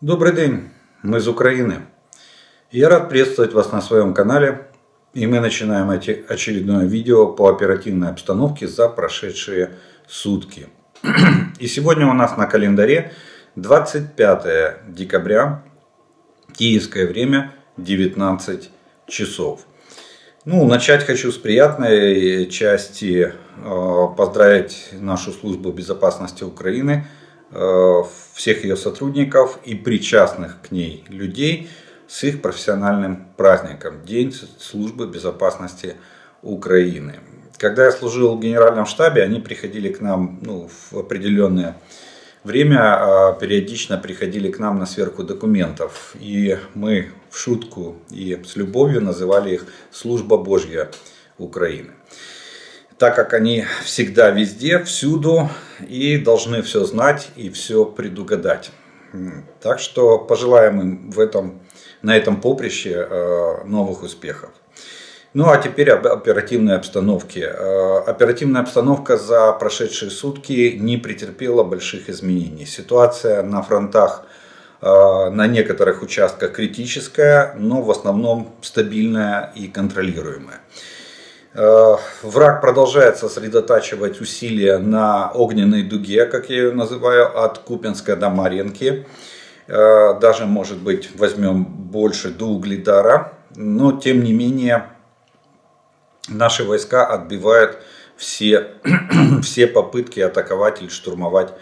Добрый день, мы из Украины. Я рад приветствовать вас на своем канале. И мы начинаем очередное видео по оперативной обстановке за прошедшие сутки. И сегодня у нас на календаре 25 декабря, киевское время, 19 часов. Ну, начать хочу с приятной части. Э, поздравить нашу службу безопасности Украины – всех ее сотрудников и причастных к ней людей с их профессиональным праздником День службы безопасности Украины. Когда я служил в генеральном штабе, они приходили к нам ну, в определенное время, а периодично приходили к нам на сверку документов. И мы в шутку и с любовью называли их «Служба Божья Украины» так как они всегда везде, всюду и должны все знать и все предугадать. Так что пожелаем им в этом, на этом поприще э, новых успехов. Ну а теперь об оперативной обстановке. Э, оперативная обстановка за прошедшие сутки не претерпела больших изменений. Ситуация на фронтах э, на некоторых участках критическая, но в основном стабильная и контролируемая. Э, враг продолжает сосредотачивать усилия на огненной дуге, как я ее называю, от Купинска до Маренки. Э, даже, может быть, возьмем больше до Угледара. Но, тем не менее, наши войска отбивают все, все попытки атаковать или штурмовать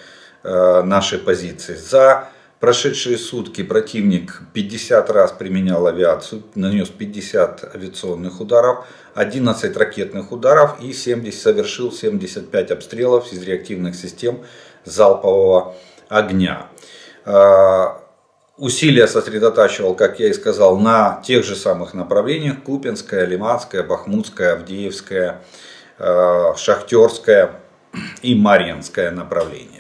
э, наши позиции. За прошедшие сутки противник 50 раз применял авиацию, нанес 50 авиационных ударов, 11 ракетных ударов и 70, совершил 75 обстрелов из реактивных систем залпового огня. А, усилия сосредотачивал, как я и сказал, на тех же самых направлениях. Купинская, Лиманская, Бахмутская, Авдеевская, а, Шахтерская и Марьинское направление.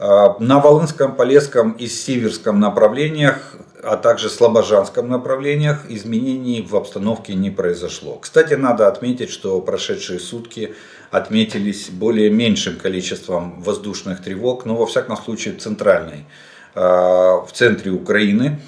А, на Волынском, Полесском и Сиверском направлениях а также слобожанском направлениях изменений в обстановке не произошло. Кстати, надо отметить, что прошедшие сутки отметились более меньшим количеством воздушных тревог, но во всяком случае центральной, а, в центре Украины.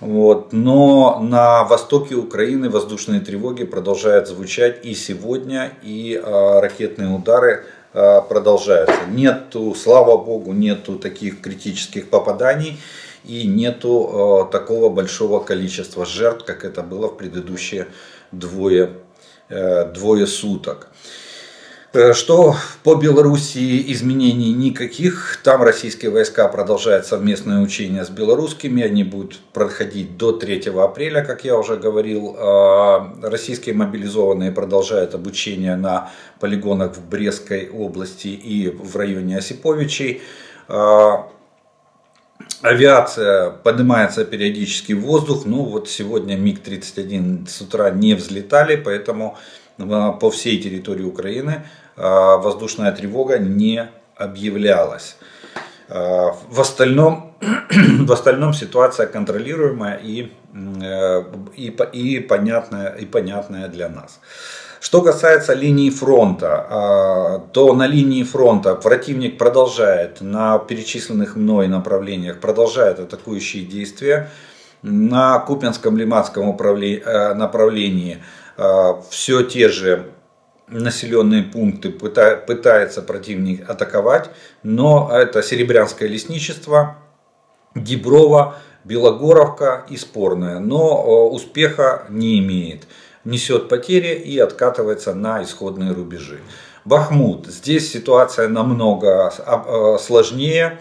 Вот. Но на востоке Украины воздушные тревоги продолжают звучать и сегодня, и а, ракетные удары продолжаются. Нету, слава богу, нету таких критических попаданий и нету э, такого большого количества жертв, как это было в предыдущие двое, э, двое суток. Э, что по Белоруссии изменений никаких. Там российские войска продолжают совместное учение с белорусскими. Они будут проходить до 3 апреля, как я уже говорил. Российские мобилизованные продолжают обучение на полигонах в Брестской области и в районе Осиповичей авиация поднимается периодически в воздух. Ну вот сегодня МиГ-31 с утра не взлетали, поэтому э, по всей территории Украины воздушная тревога не объявлялась. Э, в остальном, в остальном ситуация контролируемая и, и, и, понятная, и понятная для нас. Что касается линии фронта, то на линии фронта противник продолжает на перечисленных мной направлениях, продолжает атакующие действия. На Купинском лиматском э, направлении все те же населенные пункты пытается противник атаковать, но это Серебрянское лесничество, Деброво, Белогоровка и Спорная, но успеха не имеет несет потери и откатывается на исходные рубежи. Бахмут. Здесь ситуация намного а, а, сложнее.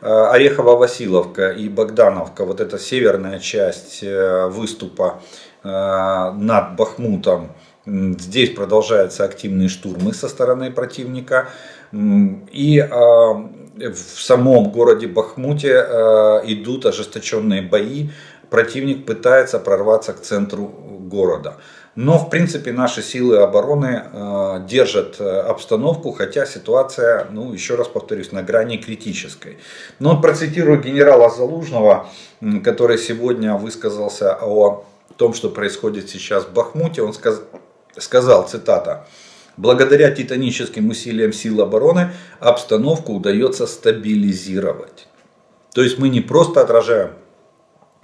А, Орехово-Василовка и Богдановка, вот эта северная часть э, выступа над Бахмутом, здесь продолжаются активные штурмы со стороны противника. И в самом городе Бахмуте идут ожесточенные бои. Противник пытается прорваться к центру города. Но, в принципе, наши силы обороны э, держат э, обстановку, хотя ситуация, ну, еще раз повторюсь, на грани критической. Но процитирую генерала Залужного, который сегодня высказался о том, что происходит сейчас в Бахмуте. Он сказ сказал, цитата, Благодаря титаническим усилиям сил обороны обстановку удается стабилизировать. То есть мы не просто отражаем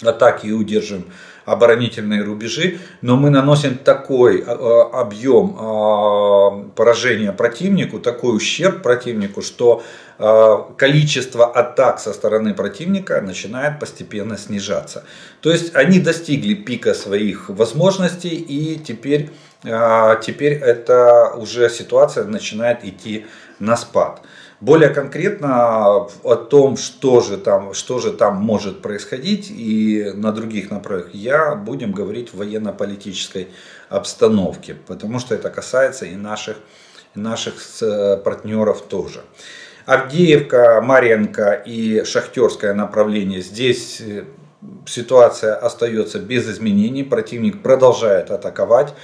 атаки и удержим оборонительные рубежи, но мы наносим такой а, а, объем а, поражения противнику, такой ущерб противнику, что количество атак со стороны противника начинает постепенно снижаться. То есть они достигли пика своих возможностей и теперь, теперь эта уже ситуация начинает идти на спад. Более конкретно о том, что же там, что же там может происходить и на других направлениях, я будем говорить в военно-политической обстановке, потому что это касается и наших, и наших э, партнеров тоже. Авдеевка, Марьенко и Шахтерское направление. Здесь э, ситуация остается без изменений. Противник продолжает атаковать.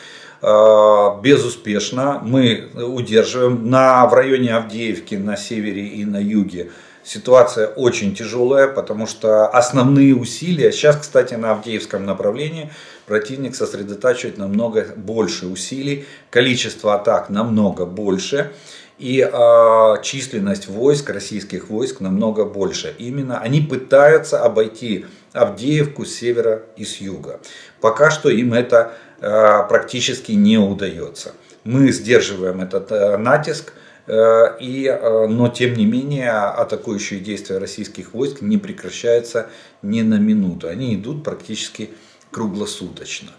Э, безуспешно. Мы удерживаем на, в районе Авдеевки на севере и на юге. Ситуация очень тяжелая, потому что основные усилия, сейчас, кстати, на Авдеевском направлении противник сосредотачивает намного больше усилий, количество атак намного больше и э, численность войск, российских войск намного больше. Именно они пытаются обойти Авдеевку с севера и с юга. Пока что им это Э, практически не удается. Мы сдерживаем этот э, натиск, э, и, но тем не менее атакующие действия российских войск не прекращаются ни на минуту. Они идут практически круглосуточно.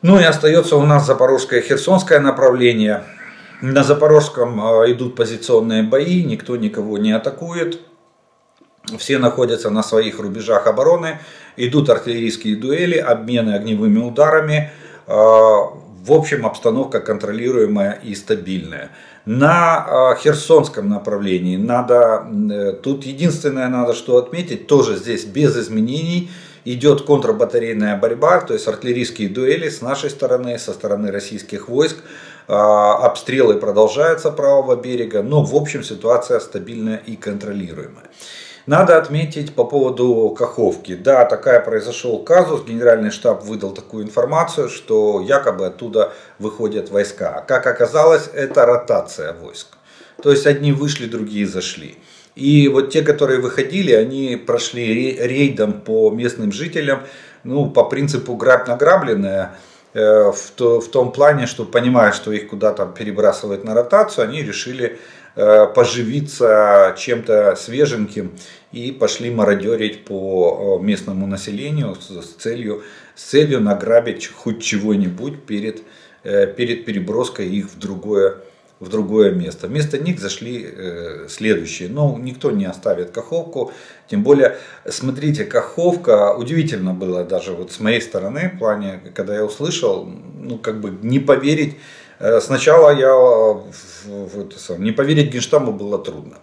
Ну и остается у нас Запорожское и Херсонское направление. На Запорожском идут позиционные бои, никто никого не атакует. Все находятся на своих рубежах обороны идут артиллерийские дуэли, обмены огневыми ударами. А, в общем, обстановка контролируемая и стабильная. На а, Херсонском направлении надо, э, тут единственное надо что отметить, тоже здесь без изменений, идет контрбатарейная борьба, то есть артиллерийские дуэли с нашей стороны, со стороны российских войск. А, обстрелы продолжаются правого берега, но в общем ситуация стабильная и контролируемая. Надо отметить по поводу Каховки. Да, такая произошел казус. Генеральный штаб выдал такую информацию, что якобы оттуда выходят войска. А как оказалось, это ротация войск. То есть одни вышли, другие зашли. И вот те, которые выходили, они прошли рейдом по местным жителям, ну, по принципу грабь награбленное, э, в, в том плане, что понимая, что их куда-то перебрасывают на ротацию, они решили поживиться чем-то свеженьким и пошли мародерить по э, местному населению с целью, с целью награбить хоть чего-нибудь перед, э, перед переброской их в другое, в другое место. Вместо них зашли следующие. Но никто не оставит Каховку. Тем более, смотрите, Каховка, удивительно было даже вот с моей стороны, в плане, когда я услышал, ну как бы не поверить, Э, сначала я не поверить Генштабу было трудно.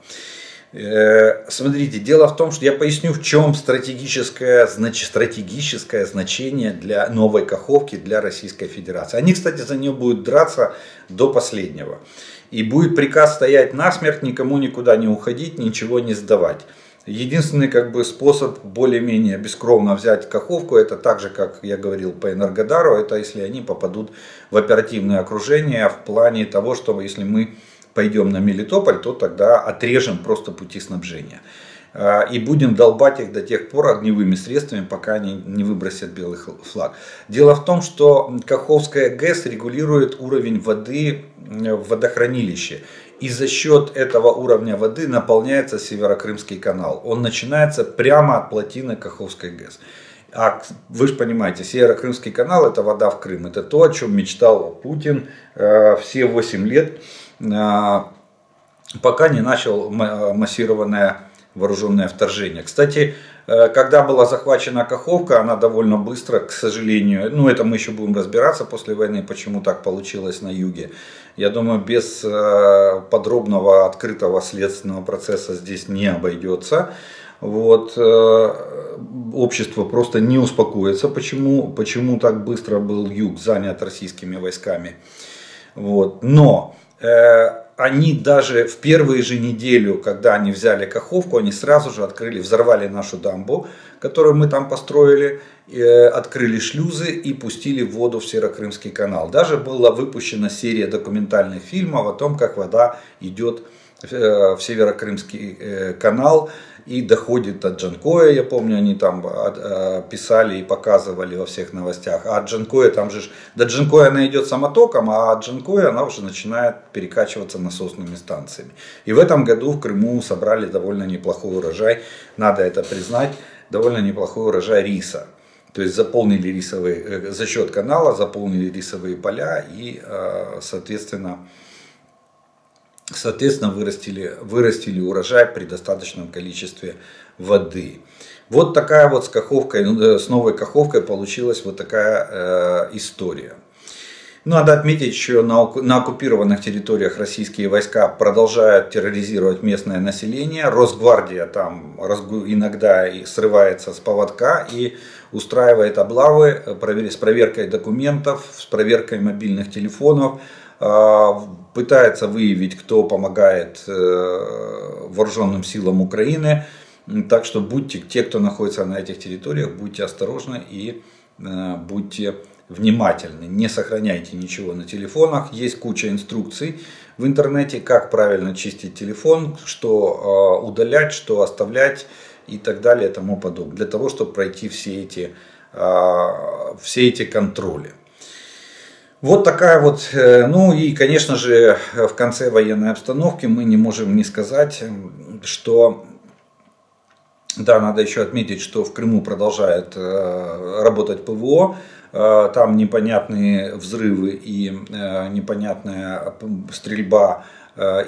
Э, смотрите, дело в том, что я поясню, в чем стратегическое, значит, стратегическое значение для новой Каховки для Российской Федерации. Они, кстати, за нее будут драться до последнего. И будет приказ стоять насмерть, никому никуда не уходить, ничего не сдавать. Единственный как бы, способ более-менее бескровно взять Каховку, это так же, как я говорил по Энергодару, это если они попадут в оперативное окружение в плане того, что если мы пойдем на Мелитополь, то тогда отрежем просто пути снабжения. А, и будем долбать их до тех пор огневыми средствами, пока они не выбросят белый флаг. Дело в том, что Каховская ГЭС регулирует уровень воды в водохранилище. И за счет этого уровня воды наполняется Северокрымский канал. Он начинается прямо от плотины Каховской ГЭС. А вы же понимаете, Северокрымский канал это вода в Крым. Это то, о чем мечтал Путин э, все 8 лет, э, пока не начал массированное вооруженное вторжение. Кстати, когда была захвачена Каховка, она довольно быстро, к сожалению, ну это мы еще будем разбираться после войны, почему так получилось на юге. Я думаю, без э, подробного открытого следственного процесса здесь не обойдется. Вот, э, общество просто не успокоится, почему, почему так быстро был юг занят российскими войсками. Вот. Но они даже в первые же неделю, когда они взяли Каховку, они сразу же открыли, взорвали нашу дамбу, которую мы там построили, э, открыли шлюзы и пустили воду в Серокрымский канал. Даже была выпущена серия документальных фильмов о том, как вода идет э, в Северокрымский э, канал и доходит от Джанкоя, я помню, они там э, писали и показывали во всех новостях, а от Джанкоя там же, до Джанкоя она идет самотоком, а от Джанкоя она уже начинает перекачиваться насосными станциями. И в этом году в Крыму собрали довольно неплохой урожай, надо это признать, довольно неплохой урожай риса. То есть заполнили рисовые, э, за счет канала заполнили рисовые поля и, э, соответственно, соответственно вырастили, вырастили урожай при достаточном количестве воды. Вот такая вот с каховкой, ну, э, с новой каховкой получилась вот такая э, история. Надо отметить, что на, оккупированных территориях российские войска продолжают терроризировать местное население. Росгвардия там иногда срывается с поводка и устраивает облавы э, с проверкой документов, с проверкой мобильных телефонов, э, пытается выявить, кто помогает э, вооруженным силам Украины. Так что будьте, те, кто находится на этих территориях, будьте осторожны и будьте внимательны, не сохраняйте ничего на телефонах. Есть куча инструкций в интернете, как правильно чистить телефон, что э, удалять, что оставлять и так далее и тому подобное. Для того, чтобы пройти все эти, э, все эти контроли. Вот такая вот, э, ну и, конечно же, в конце военной обстановки мы не можем не сказать, что да, надо еще отметить, что в Крыму продолжает работать ПВО. Э, там непонятные взрывы и э, непонятная стрельба э,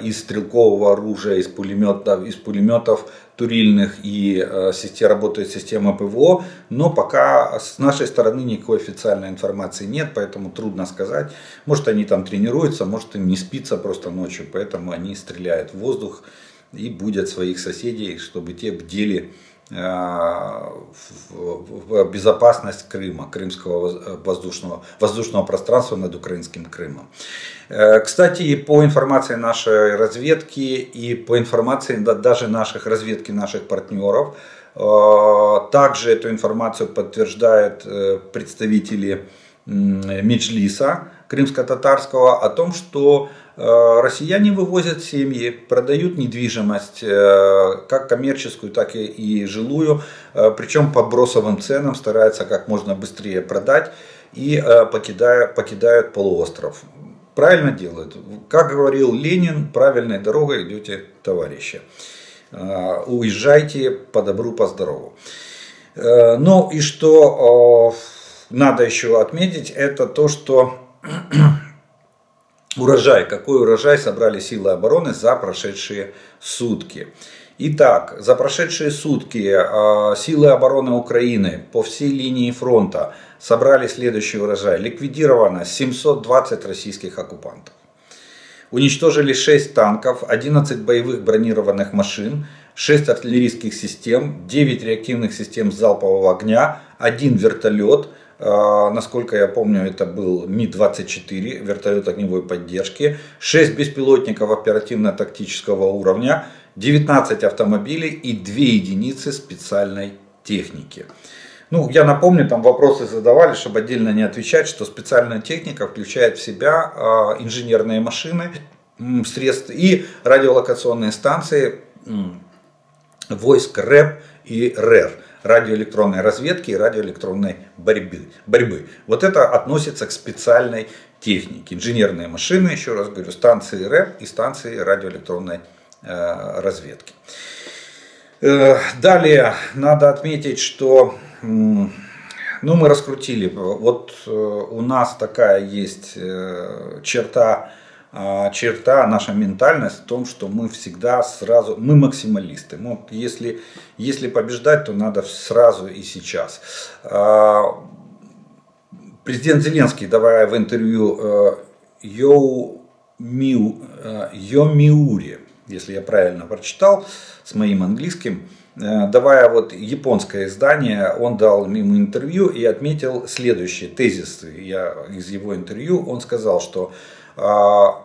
из стрелкового оружия, из пулеметов, из пулеметов турильных и система, работает система ПВО, но пока с нашей стороны никакой официальной информации нет, поэтому трудно сказать. Может они там тренируются, может им не спится просто ночью, поэтому они стреляют в воздух и будут своих соседей, чтобы те бдели Э, безопасность Крыма, крымского воздушного, воздушного пространства над украинским Крымом. Э, кстати, по информации нашей разведки и по информации даже наших разведки наших партнеров, э, также эту информацию подтверждают представители Меджлиса крымско-татарского о том, что Э, россияне вывозят семьи, продают недвижимость, э, как коммерческую, так и жилую, э, причем по бросовым ценам стараются как можно быстрее продать и покидают, покидают полуостров. Правильно делают. Как говорил Ленин, правильной дорогой идете, товарищи. Уезжайте по добру, по здорову. Ну и что надо еще отметить, это то, что урожай, какой урожай собрали силы обороны за прошедшие сутки. Итак, за прошедшие сутки э, силы обороны Украины по всей линии фронта собрали следующий урожай. Ликвидировано 720 российских оккупантов. Уничтожили 6 танков, 11 боевых бронированных машин, 6 артиллерийских систем, 9 реактивных систем залпового огня, 1 вертолет – а, насколько я помню, это был Ми-24, вертолет огневой поддержки, 6 беспилотников оперативно-тактического уровня, 19 автомобилей и 2 единицы специальной техники. Ну, я напомню, там вопросы задавали, чтобы отдельно не отвечать, что специальная техника включает в себя э, инженерные машины, средства и радиолокационные станции войск РЭП и РЭР радиоэлектронной разведки и радиоэлектронной борьбы. борьбы. Вот это относится к специальной технике. Инженерные машины, еще раз говорю, станции РЭП и станции радиоэлектронной э, разведки. Э, далее надо отметить, что ну, мы раскрутили. Вот э, у нас такая есть э, черта а, черта, наша ментальность в том, что мы всегда сразу, мы максималисты. Вот если, если побеждать, то надо сразу и сейчас. А, президент Зеленский, давая в интервью э, Йоу Миу, э, Йомиуре, если я правильно прочитал, с моим английским, э, давая вот японское издание, он дал ему интервью и отметил следующие тезисы. Я из его интервью, он сказал, что а,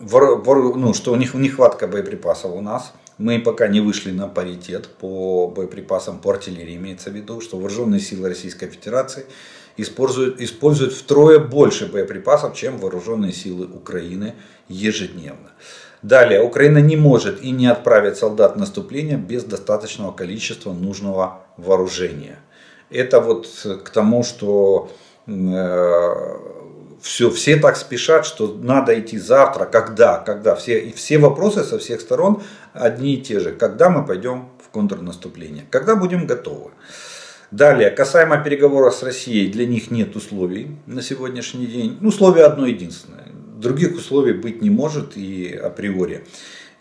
ну, что у них нехватка боеприпасов у нас. Мы пока не вышли на паритет по боеприпасам, по артиллерии имеется в виду, что вооруженные силы Российской Федерации используют, используют втрое больше боеприпасов, чем вооруженные силы Украины ежедневно. Далее, Украина не может и не отправит солдат в наступление без достаточного количества нужного вооружения. Это вот к тому, что э, все, все так спешат, что надо идти завтра, когда, когда. Все, и все вопросы со всех сторон одни и те же. Когда мы пойдем в контрнаступление, когда будем готовы. Далее, касаемо переговоров с Россией, для них нет условий на сегодняшний день. Ну, условие одно единственное. Других условий быть не может и априори.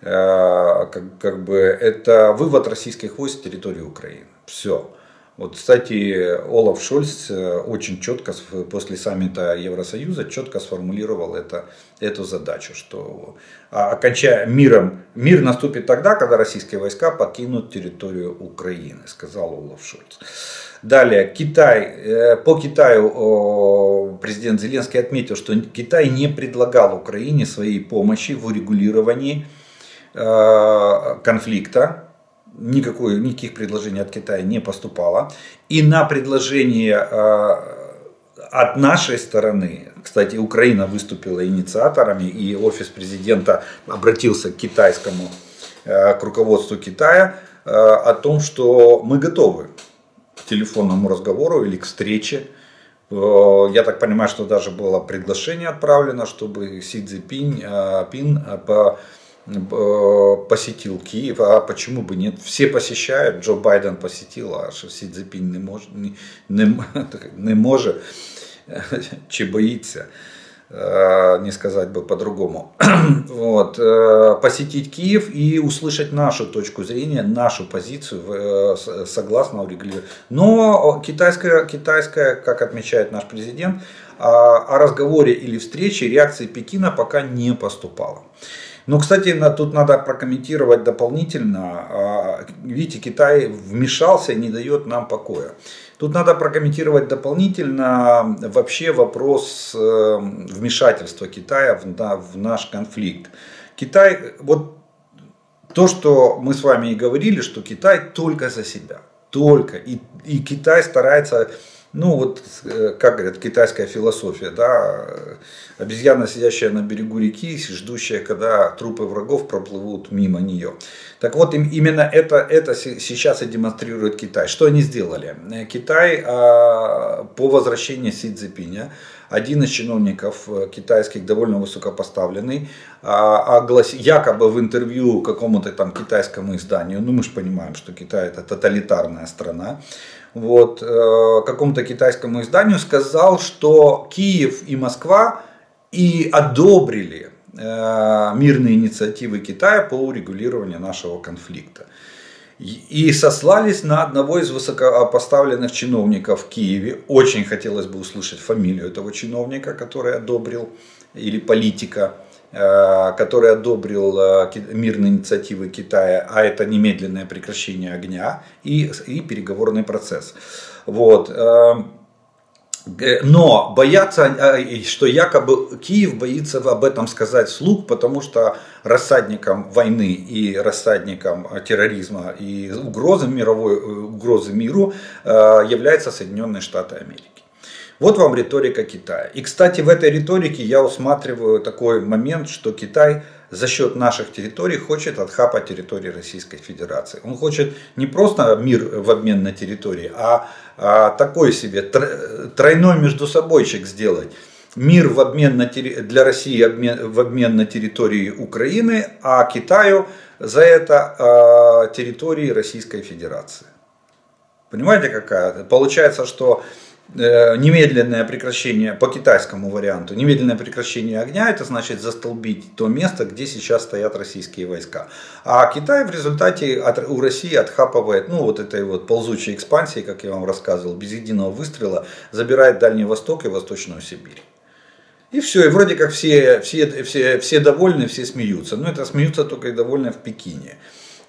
Э, как, как бы это вывод российских войск с территории Украины. Все. Вот, кстати, Олаф Шольц э, очень четко после саммита Евросоюза четко сформулировал это, эту задачу, что а, окончая миром, мир наступит тогда, когда российские войска покинут территорию Украины, сказал Олаф Шольц. Далее, Китай. Э, по Китаю президент Зеленский отметил, что Китай не предлагал Украине своей помощи в урегулировании э, конфликта никакой, никаких предложений от Китая не поступало. И на предложение э, от нашей стороны, кстати, Украина выступила инициаторами, и офис президента обратился к китайскому, э, к руководству Китая э, о том, что мы готовы к телефонному разговору или к встрече. Я так понимаю, что даже было приглашение отправлено, чтобы Си Цзипинь Пин по Э, посетил Киев, а почему бы нет? Все посещают, Джо Байден посетил, а що Сі Цзепінь не може, не, не, не може чи боится, не сказать бы по-другому. Вот. Э, посетить Киев и услышать нашу точку зрения, нашу позицию э, согласно урегулированию. Но китайская, китайская, как отмечает наш президент, о разговоре или встрече реакции Пекина пока не поступало. Но, кстати, тут надо прокомментировать дополнительно. А, видите, Китай вмешался и не дает нам покоя. Тут надо прокомментировать дополнительно вообще вопрос э, вмешательства Китая в наш конфликт. Китай, вот то, что мы с вами и говорили, что Китай только за себя. Только. И, и Китай старается ну вот, э, как говорят, китайская философия, да, обезьяна, сидящая на берегу реки, ждущая, когда трупы врагов проплывут мимо нее. Так вот, именно это, это сейчас и демонстрирует Китай. Что они сделали? Китай а, по возвращении Си Цзепиня, один из чиновников э, китайских, довольно высокопоставленный, а, огласил, якобы в интервью какому-то там китайскому изданию, ну мы же понимаем, что Китай это тоталитарная страна, вот, э, какому-то китайскому изданию сказал, что Киев и Москва и одобрили э, мирные инициативы Китая по урегулированию нашего конфликта. И сослались на одного из высокопоставленных чиновников в Киеве. Очень хотелось бы услышать фамилию этого чиновника, который одобрил, или политика. Э, который одобрил э, мирные инициативы Китая, а это немедленное прекращение огня и, и переговорный процесс. Вот. Э, но боятся, что якобы Киев боится об этом сказать вслух, потому что рассадником войны и рассадником терроризма и угрозы мировой, угрозы миру являются Соединенные Штаты Америки. Вот вам риторика Китая. И, кстати, в этой риторике я усматриваю такой момент, что Китай за счет наших территорий хочет отхапать территории Российской Федерации. Он хочет не просто мир в обмен на территории, а, а такой себе тройной между собойчик сделать. Мир в обмен на, для России обмен, в обмен на территории Украины, а Китаю за это а, территории Российской Федерации. Понимаете, какая? Получается, что немедленное прекращение, по китайскому варианту, немедленное прекращение огня, это значит застолбить то место, где сейчас стоят российские войска. А Китай в результате от, у России отхапывает, ну вот этой вот ползучей экспансии, как я вам рассказывал, без единого выстрела, забирает Дальний Восток и Восточную Сибирь. И все, и вроде как все, все, все, все довольны, все смеются. Но это смеются только и довольны в Пекине.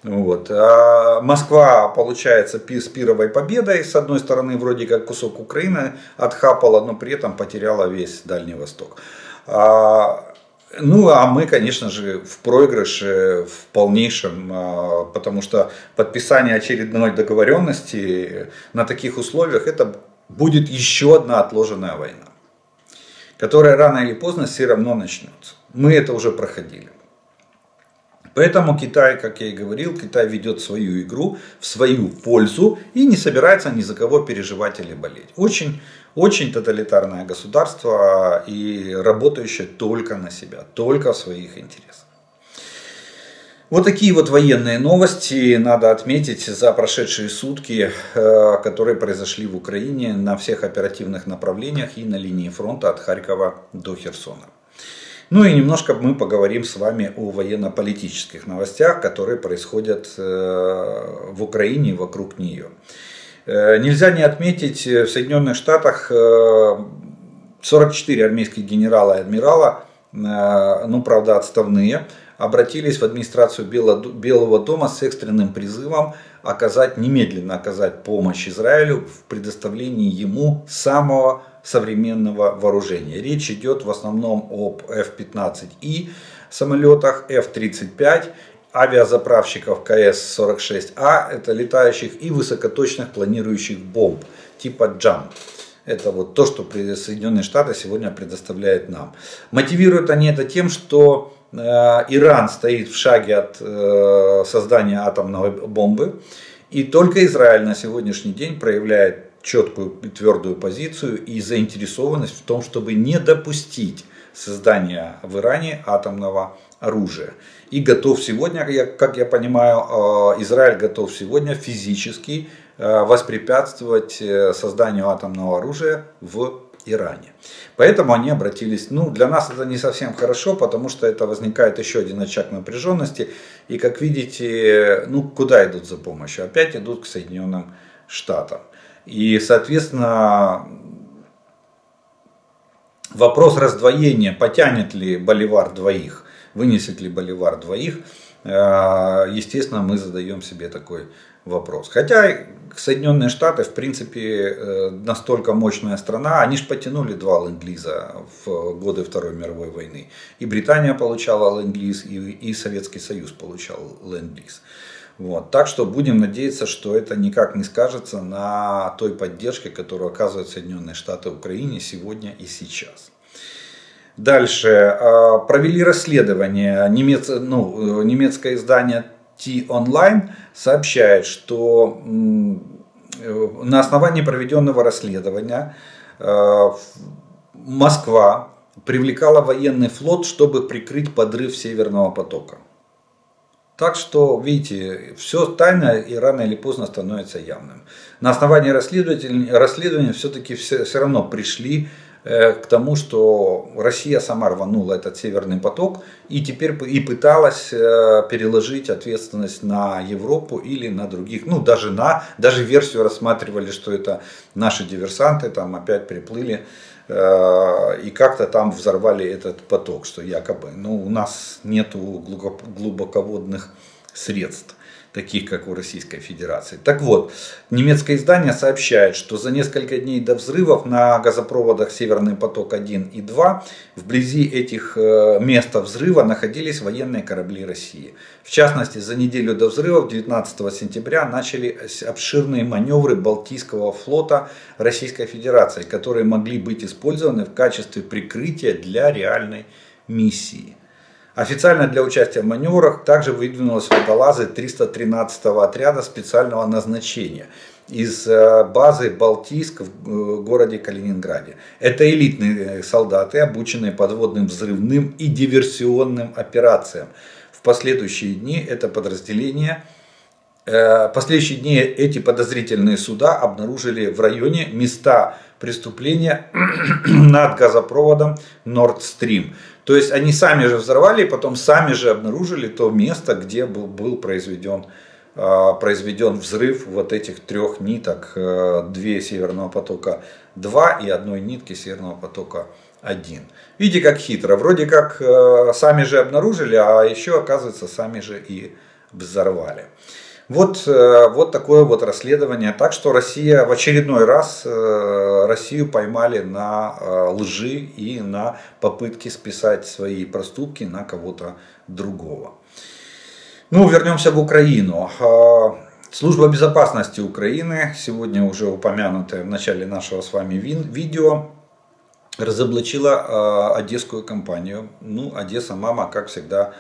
Вот. А Москва, получается, с пировой победой, с одной стороны, вроде как кусок Украины отхапала, но при этом потеряла весь Дальний Восток. А, ну, а мы, конечно же, в проигрыше, в полнейшем, а, потому что подписание очередной договоренности на таких условиях, это будет еще одна отложенная война, которая рано или поздно все равно начнется. Мы это уже проходили. Поэтому Китай, как я и говорил, Китай ведет свою игру в свою пользу и не собирается ни за кого переживать или болеть. Очень, очень тоталитарное государство и работающее только на себя, только в своих интересах. Вот такие вот военные новости надо отметить за прошедшие сутки, э, которые произошли в Украине на всех оперативных направлениях и на линии фронта от Харькова до Херсона. Ну и немножко мы поговорим с вами о военно-политических новостях, которые происходят э, в Украине и вокруг нее. Э, нельзя не отметить, в Соединенных Штатах 44 армейских генерала и адмирала, ну правда отставные, обратились в администрацию Белого дома с экстренным призывом оказать, немедленно оказать помощь Израилю в предоставлении ему самого современного вооружения. Речь идет в основном об F-15И самолетах, F-35, авиазаправщиков КС-46А, это летающих и высокоточных планирующих бомб типа JAM. Это вот то, что Соединенные Штаты сегодня предоставляют нам. Мотивируют они это тем, что Э, Иран стоит в шаге от э, создания атомной бомбы. И только Израиль на сегодняшний день проявляет четкую и твердую позицию и заинтересованность в том, чтобы не допустить создания в Иране атомного оружия. И готов сегодня, как я понимаю, э, Израиль готов сегодня физически воспрепятствовать созданию атомного оружия в Иране. Поэтому они обратились, ну для нас это не совсем хорошо, потому что это возникает еще один очаг напряженности. И как видите, ну куда идут за помощью? Опять идут к Соединенным Штатам. И соответственно вопрос раздвоения, потянет ли Боливар двоих, вынесет ли Боливар двоих, э, естественно мы задаем себе такой вопрос. Хотя Соединенные Штаты, в принципе, э, настолько мощная страна, они же потянули два ленд-лиза в годы Второй мировой войны. И Британия получала ленд-лиз, и, и Советский Союз получал ленд-лиз. Вот. Так что будем надеяться, что это никак не скажется на той поддержке, которую оказывают Соединенные Штаты Украине сегодня и сейчас. Дальше. А, провели расследование. Немец... Ну, немецкое издание T-Online сообщает, что на основании проведенного расследования э, Москва привлекала военный флот, чтобы прикрыть подрыв Северного потока. Так что, видите, все тайно и рано или поздно становится явным. На основании расследования, все-таки все, все равно пришли Э, к тому, что Россия сама рванула этот северный поток и теперь и пыталась э, переложить ответственность на Европу или на других, ну даже на, даже версию рассматривали, что это наши диверсанты там опять приплыли и как-то там взорвали этот поток, что якобы, ну у нас нету глубоководных средств таких как у Российской Федерации. Так вот, немецкое издание сообщает, что за несколько дней до взрывов на газопроводах Северный поток-1 и 2 вблизи этих э, мест взрыва находились военные корабли России. В частности, за неделю до взрывов 19 сентября начались обширные маневры Балтийского флота Российской Федерации, которые могли быть использованы в качестве прикрытия для реальной миссии. Официально для участия в маневрах также выдвинулись водолазы 313-го отряда специального назначения из э, базы Балтийск в э, городе Калининграде. Это элитные солдаты, обученные подводным взрывным и диверсионным операциям. В последующие дни это подразделение э, последующие дни эти подозрительные суда обнаружили в районе места преступления над газопроводом Nord Stream. То есть они сами же взорвали и потом сами же обнаружили то место, где был, был произведен, а, произведен взрыв вот этих трех ниток, э, две Северного потока 2 и одной нитки Северного потока 1. Видите, как хитро. Вроде как э, сами же обнаружили, а еще оказывается сами же и взорвали. Вот, э, вот такое вот расследование. Так что Россия в очередной раз э, Россию поймали на э, лжи и на попытке списать свои проступки на кого-то другого. Ну, вернемся в Украину. Служба безопасности Украины, сегодня уже упомянутая в начале нашего с вами видео, разоблачила одесскую компанию. Ну, Одесса мама, как всегда,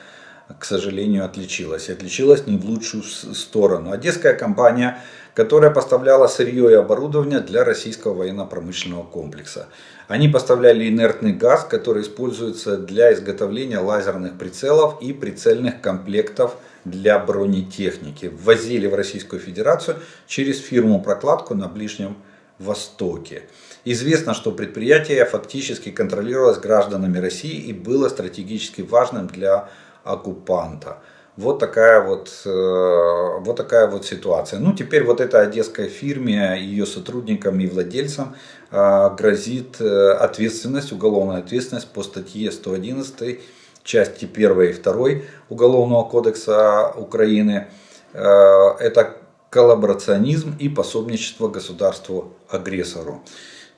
к сожалению, отличилась. И отличилась не в лучшую сторону. Одесская компания, которая поставляла сырье и оборудование для российского военно-промышленного комплекса. Они поставляли инертный газ, который используется для изготовления лазерных прицелов и прицельных комплектов для бронетехники. Ввозили в Российскую Федерацию через фирму прокладку на Ближнем Востоке. Известно, что предприятие фактически контролировалось гражданами России и было стратегически важным для оккупанта. Вот такая вот, э, вот такая вот ситуация. Ну, теперь вот этой одесской фирме, ее сотрудникам и владельцам э, грозит э, ответственность, уголовная ответственность по статье 111 части 1 и 2 Уголовного кодекса Украины. Это коллаборационизм и пособничество государству-агрессору.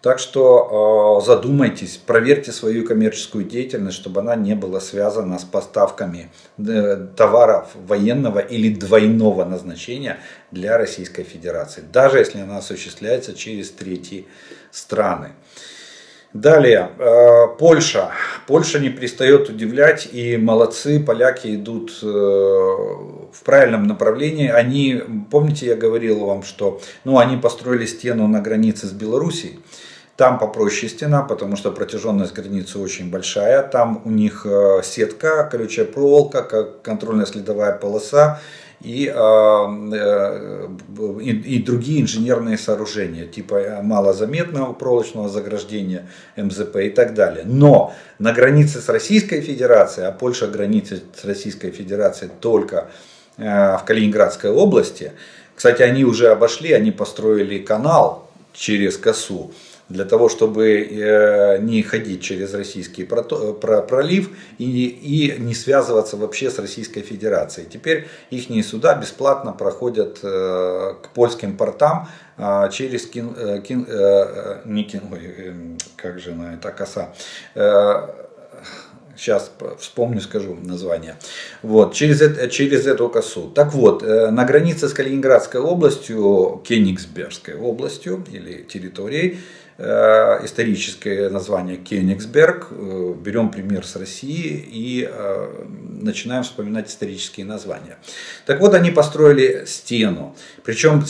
Так что э, задумайтесь, проверьте свою коммерческую деятельность, чтобы она не была связана с поставками э, товаров военного или двойного назначения для Российской Федерации, даже если она осуществляется через третьи страны. Далее, э, Польша. Польша не перестает удивлять, и молодцы, поляки идут э, в правильном направлении. Они, помните, я говорил вам, что ну, они построили стену на границе с Белоруссией. Там попроще стена, потому что протяженность границы очень большая. Там у них э, сетка, колючая проволока, как контрольная следовая полоса и, э, э, и, и другие инженерные сооружения, типа малозаметного проволочного заграждения МЗП и так далее. Но на границе с Российской Федерацией, а Польша граница с Российской Федерацией только в Калининградской области, кстати, они уже обошли, они построили канал через Косу, для того, чтобы э, не ходить через российский пролив и, не связываться вообще с Российской Федерацией. Теперь их суда бесплатно проходят э, к польским портам а, через кин, э, кин, не кин, как же она эта коса, сейчас вспомню, скажу название, вот, через, через эту косу. Так вот, на границе с Калининградской областью, Кенигсбергской областью или территорией, Э, историческое название Кенигсберг. Э, берем пример с России и э, начинаем вспоминать исторические названия. Так вот, они построили стену. Причем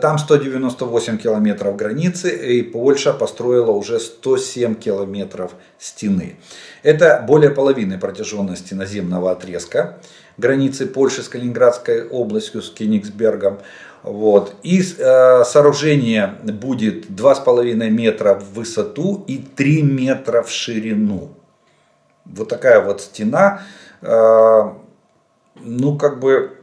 там 198 километров границы, и Польша построила уже 107 километров стены. Это более половины протяженности наземного отрезка границы Польши с Калининградской областью, с Кенигсбергом. Вот. И э, сооружение будет 2,5 метра в высоту и 3 метра в ширину. Вот такая вот стена. Э, ну, как бы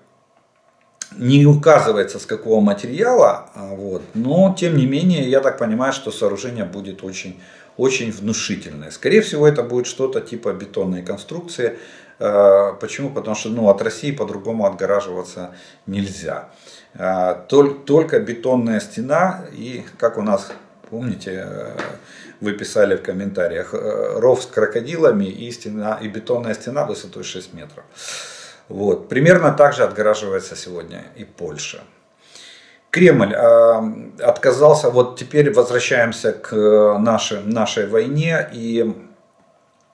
не указывается с какого материала, а вот, но тем не менее, я так понимаю, что сооружение будет очень, очень внушительное. Скорее всего, это будет что-то типа бетонной конструкции. Э, почему? Потому что ну, от России по-другому отгораживаться нельзя. А, только бетонная стена и, как у нас, помните, э, вы писали в комментариях, э, ров с крокодилами и, стена, и бетонная стена высотой 6 метров. Вот. Примерно так же отгораживается сегодня и Польша. Кремль э, отказался, вот теперь возвращаемся к нашей, нашей войне, и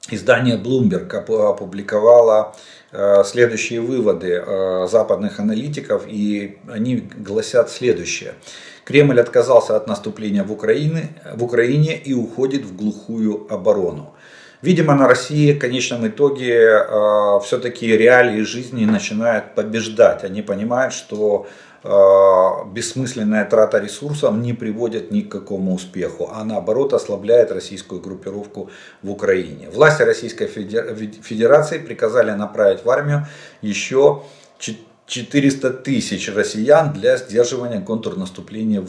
издание Bloomberg опубликовало Э, следующие выводы э, западных аналитиков, и они гласят следующее. Кремль отказался от наступления в Украине, в Украине и уходит в глухую оборону. Видимо, на России в конечном итоге э, все-таки реалии жизни начинают побеждать. Они понимают, что бессмысленная трата ресурсов не приводит ни к какому успеху, а наоборот ослабляет российскую группировку в Украине. Власти Российской Федерации приказали направить в армию еще 400 тысяч россиян для сдерживания контрнаступления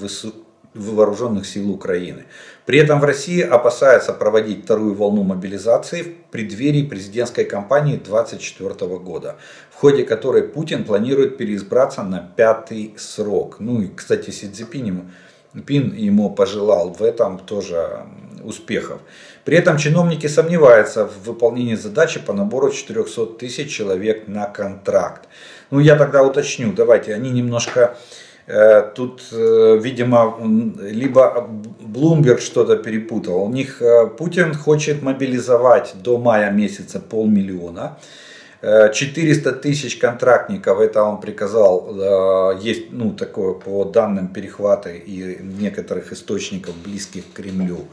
вооруженных сил Украины. При этом в России опасаются проводить вторую волну мобилизации в преддверии президентской кампании 2024 года в ходе которой Путин планирует переизбраться на пятый срок. Ну и, кстати, Си Цзипин Пин ему пожелал в этом тоже успехов. При этом чиновники сомневаются в выполнении задачи по набору 400 тысяч человек на контракт. Ну я тогда уточню, давайте, они немножко тут, э, видимо, либо Блумберг что-то перепутал. У них э, Путин хочет мобилизовать до мая месяца полмиллиона. 400 тысяч контрактников, это он приказал, есть ну, такое по данным перехвата и некоторых источников близких к Кремлю.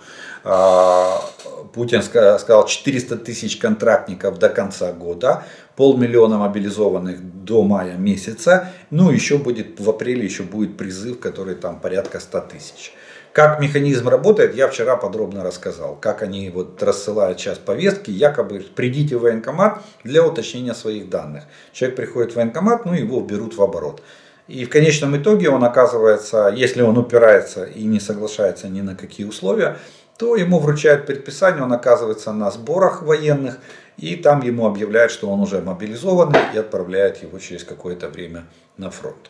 Путин сказал 400 тысяч контрактников до конца года, полмиллиона мобилизованных до мая месяца, ну еще будет в апреле еще будет призыв, который там порядка 100 тысяч. Как механизм работает, я вчера подробно рассказал. Как они вот рассылают сейчас повестки, якобы придите в военкомат для уточнения своих данных. Человек приходит в военкомат, ну его берут в оборот. И в конечном итоге он оказывается, если он упирается и не соглашается ни на какие условия, то ему вручают предписание, он оказывается на сборах военных, и там ему объявляют, что он уже мобилизованный и отправляет его через какое-то время на фронт.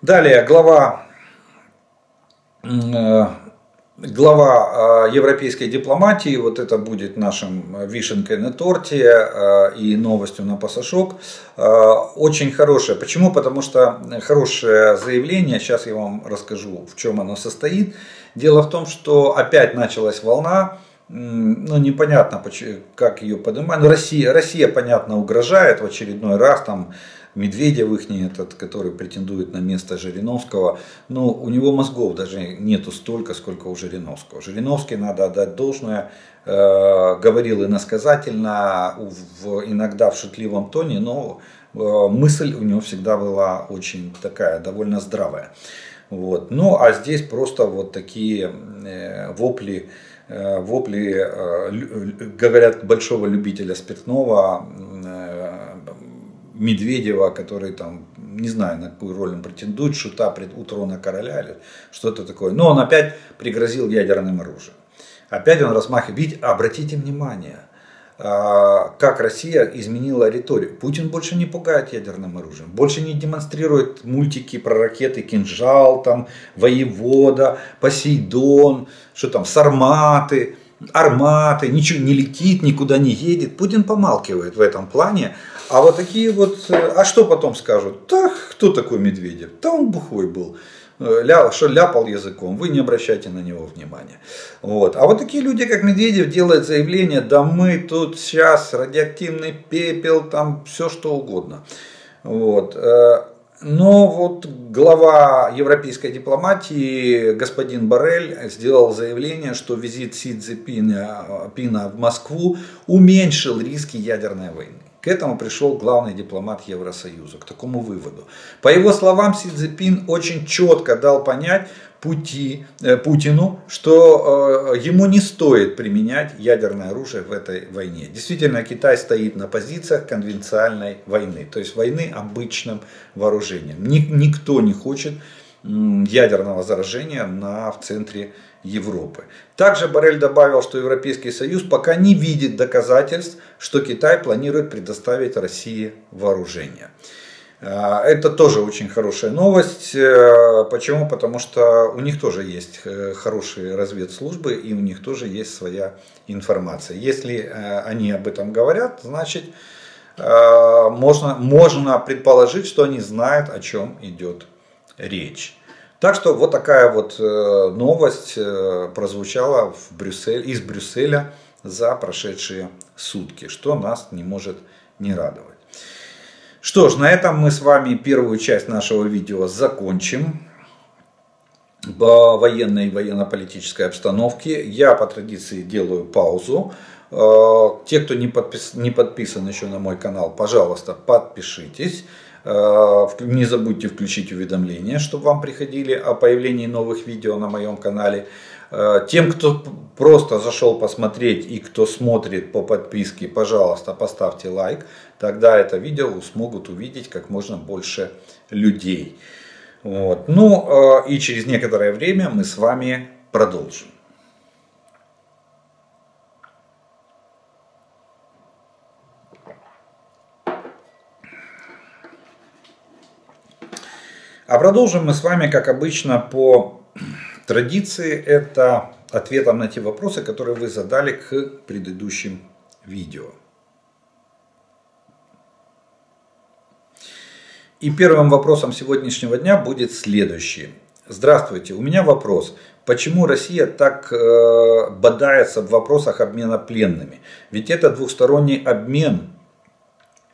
Далее, глава Э, глава э, европейской дипломатии, вот это будет нашим вишенкой на торте э, и новостью на пасашок, очень хорошее. Почему? Потому что хорошее заявление, сейчас я вам расскажу, в чем оно состоит. Дело в том, что опять началась волна, ну, непонятно, как ее поднимать. Но Россия, Россия, понятно, угрожает в очередной раз, там, Медведев их этот, который претендует на место Жириновского, но у него мозгов даже нету столько, сколько у Жириновского. Жириновский, надо отдать должное, э, говорил иносказательно, в, иногда в шутливом тоне, но э, мысль у него всегда была очень такая, довольно здравая. Вот. Ну а здесь просто вот такие э, вопли, вопли, говорят, большого любителя спиртного, Медведева, который там, не знаю, на какую роль он претендует, шута у трона короля или что-то такое. Но он опять пригрозил ядерным оружием. Опять он размахивает. Видите, обратите внимание, а, как Россия изменила риторику. Путин больше не пугает ядерным оружием, больше не демонстрирует мультики про ракеты «Кинжал», там, «Воевода», «Посейдон», что там, «Сарматы», «Арматы», ничего не летит, никуда не едет. Путин помалкивает в этом плане. А вот такие вот, э, а что потом скажут? Да, кто такой Медведев? Да он бухой был. Э, ля, что ляпал языком, вы не обращайте на него внимания. Вот. А вот такие люди, как Медведев, делают заявление, да мы тут сейчас радиоактивный пепел, там все что угодно. Вот. Но вот глава европейской дипломатии господин Барель сделал заявление, что визит Си Цзепина в Москву уменьшил риски ядерной войны. К этому пришел главный дипломат Евросоюза, к такому выводу. По его словам, Си Цзиньпин очень четко дал понять пути, э, Путину, что э, ему не стоит применять ядерное оружие в этой войне. Действительно, Китай стоит на позициях конвенциальной войны, то есть войны обычным вооружением. Ник, никто не хочет ядерного заражения на, в центре Европы. Также Барель добавил, что Европейский Союз пока не видит доказательств, что Китай планирует предоставить России вооружение. А, это тоже очень хорошая новость. Э, почему? Потому что у них тоже есть э, хорошие разведслужбы и у них тоже есть своя информация. Если э, они об этом говорят, значит можно, можно предположить, что они знают, о чем идет речь. Так что вот такая вот э, новость э, прозвучала в Брюссель, из Брюсселя за прошедшие сутки, что нас не может не радовать. Что ж, на этом мы с вами первую часть нашего видео закончим по военной и военно-политической обстановке. Я по традиции делаю паузу. Э, те, кто не, подпис... не подписан еще на мой канал, пожалуйста, подпишитесь. Э, не забудьте включить уведомления, чтобы вам приходили о появлении новых видео на моем канале. Э, тем, кто просто зашел посмотреть и кто смотрит по подписке, пожалуйста, поставьте лайк. Тогда это видео смогут увидеть как можно больше людей. Вот. Ну э, и через некоторое время мы с вами продолжим. Продолжим мы с вами, как обычно, по традиции. Это ответом на те вопросы, которые вы задали к предыдущим видео. И первым вопросом сегодняшнего дня будет следующий. Здравствуйте, у меня вопрос. Почему Россия так э, бодается в вопросах обмена пленными? Ведь это двухсторонний обмен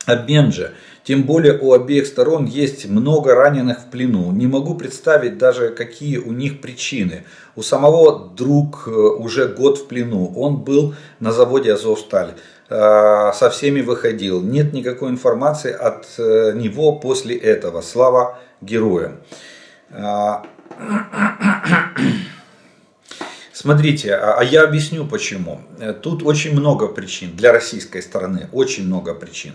Обмен же. Тем более у обеих сторон есть много раненых в плену. Не могу представить даже, какие у них причины. У самого друг э, уже год в плену. Он был на заводе Азовсталь. Э, со всеми выходил. Нет никакой информации от э, него после этого. Слава героям. Смотрите, а, а я объясню почему. Тут очень много причин для российской стороны, очень много причин.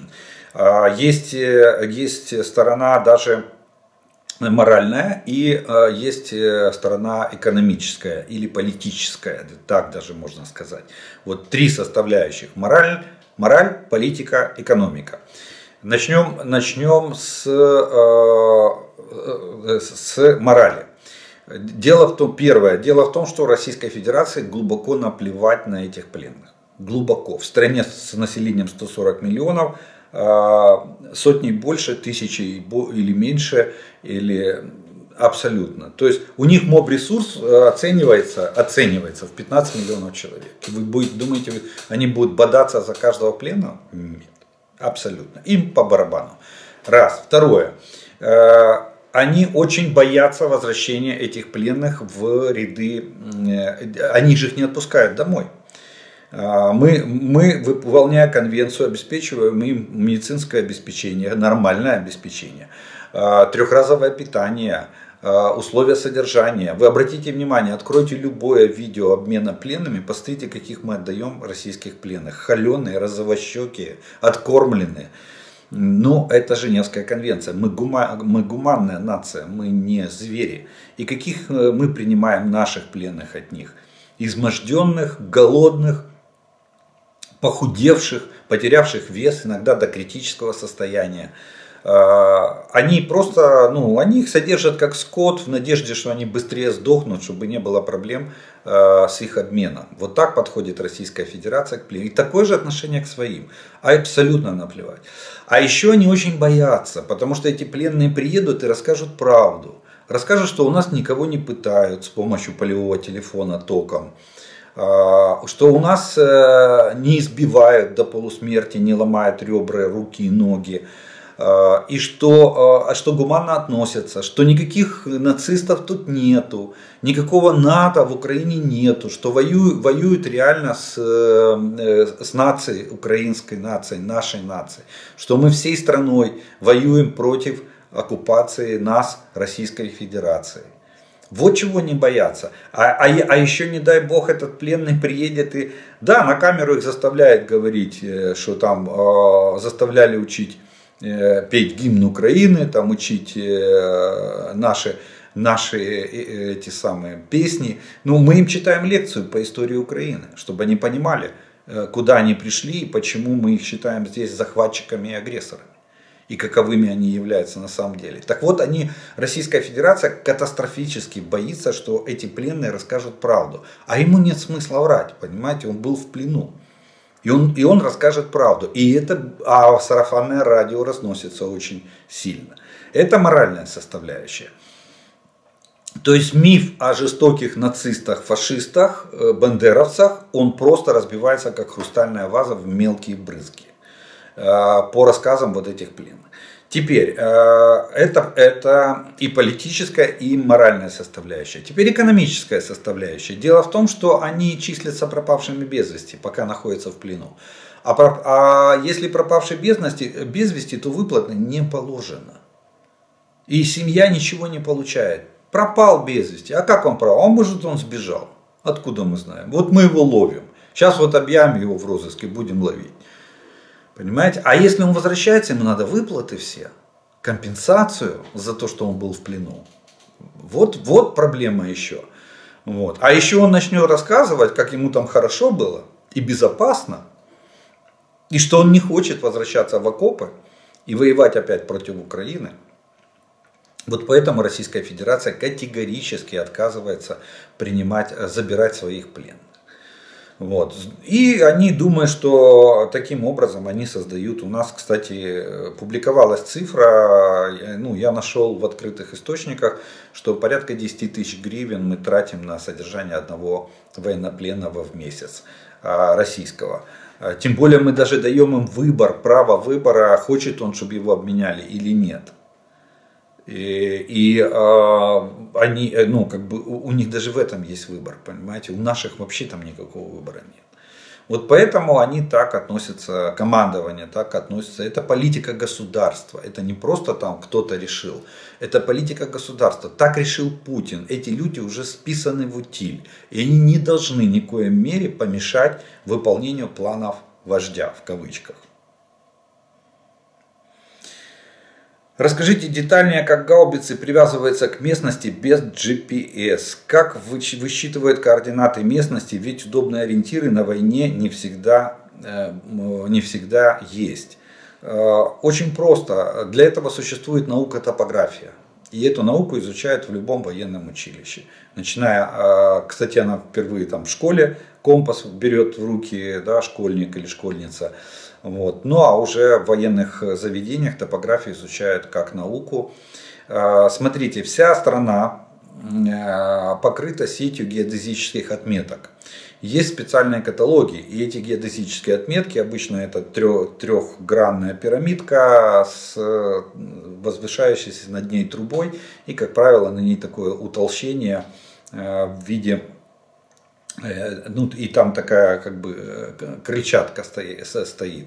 А, есть, э, есть сторона даже моральная и а, есть э, сторона экономическая или политическая, так даже можно сказать. Вот три составляющих. Мораль, мораль политика, экономика. Начнем, начнем с, э, с морали. Дело в том, первое, дело в том, что Российской Федерации глубоко наплевать на этих пленных. Глубоко. В стране с населением 140 миллионов, сотни больше, тысячи или меньше, или абсолютно. То есть у них моб ресурс э, оценивается, оценивается в 15 миллионов человек. Вы будете, думаете, они будут бодаться за каждого плена? Нет, абсолютно. Им по барабану. Раз. Второе э, они очень боятся возвращения этих пленных в ряды, э, они же их не отпускают домой. А, мы, мы, выполняя конвенцию, обеспечиваем им медицинское обеспечение, нормальное обеспечение, а, трехразовое питание, а, условия содержания. Вы обратите внимание, откройте любое видео обмена пленными, посмотрите, каких мы отдаем российских пленных. Холеные, розовощекие, откормленные. Но это Женевская конвенция. Мы, гума, мы гуманная нация, мы не звери. И каких э, мы принимаем наших пленных от них? Изможденных, голодных, похудевших, потерявших вес, иногда до критического состояния. А, они просто, ну, они их содержат как скот в надежде, что они быстрее сдохнут, чтобы не было проблем а, с их обменом. Вот так подходит Российская Федерация к пленным. И такое же отношение к своим. А абсолютно наплевать. А еще они очень боятся, потому что эти пленные приедут и расскажут правду. Расскажут, что у нас никого не пытают с помощью полевого телефона током что у нас э, не избивают до полусмерти, не ломают ребра, руки и ноги, а, и что, а, что гуманно относятся, что никаких нацистов тут нету, никакого НАТО в Украине нету, что воюют, воюют реально с, э, с нацией, украинской нацией, нашей нацией, что мы всей страной воюем против оккупации нас, Российской Федерации. Вот чего не бояться. А, а, а еще, не дай бог, этот пленный приедет и, да, на камеру их заставляет говорить, э, что там э, заставляли учить э, петь гимн Украины, там учить э, наши, наши э, эти самые песни. Ну, мы им читаем лекцию по истории Украины, чтобы они понимали, э, куда они пришли и почему мы их считаем здесь захватчиками и агрессорами и каковыми они являются на самом деле. Так вот, они, Российская Федерация катастрофически боится, что эти пленные расскажут правду. А ему нет смысла врать, понимаете, он был в плену. И он, и он расскажет правду. И это, а сарафанное радио разносится очень сильно. Это моральная составляющая. То есть миф о жестоких нацистах, фашистах, э, бандеровцах, он просто разбивается как хрустальная ваза в мелкие брызги. Э, по рассказам вот этих пленных. Теперь, э, это, это и политическая, и моральная составляющая. Теперь экономическая составляющая. Дело в том, что они числятся пропавшими без вести, пока находятся в плену. А, а если пропавший без вести, без вести, то выплаты не положено. И семья ничего не получает. Пропал без вести. А как он пропал? А может он сбежал. Откуда мы знаем? Вот мы его ловим. Сейчас вот объявим его в розыске, будем ловить. Понимаете? А если он возвращается, ему надо выплаты все, компенсацию за то, что он был в плену. Вот, вот проблема еще. Вот. А еще он начнет рассказывать, как ему там хорошо было и безопасно, и что он не хочет возвращаться в окопы и воевать опять против Украины. Вот поэтому Российская Федерация категорически отказывается принимать, забирать своих пленных. Вот. И они думают, что таким образом они создают. У нас, кстати, публиковалась цифра, ну, я нашел в открытых источниках, что порядка 10 тысяч гривен мы тратим на содержание одного военнопленного в месяц а, российского. А, тем более мы даже даем им выбор, право выбора, хочет он, чтобы его обменяли или нет. И, и а, они, э, ну, как бы у них даже в этом есть выбор, понимаете? У наших вообще там никакого выбора нет. Вот поэтому они так относятся, командование так относится. Это политика государства. Это не просто там кто-то решил. Это политика государства. Так решил Путин. Эти люди уже списаны в утиль. И они не должны ни в коем мере помешать выполнению планов вождя в кавычках. Расскажите детальнее, как гаубицы привязываются к местности без GPS. Как высчитывают координаты местности, ведь удобные ориентиры на войне не всегда, э, не всегда есть. Э, очень просто. Для этого существует наука топография. И эту науку изучают в любом военном училище. Начиная, э, кстати, она впервые там в школе, компас берет в руки да, школьник или школьница. Вот. Ну а уже в военных заведениях топографию изучают как науку. А, смотрите, вся страна а, покрыта сетью геодезических отметок. Есть специальные каталоги, и эти геодезические отметки, обычно это трехгранная пирамидка с возвышающейся над ней трубой, и, как правило, на ней такое утолщение в виде Э, ну, и там такая как бы э, крыльчатка стоит.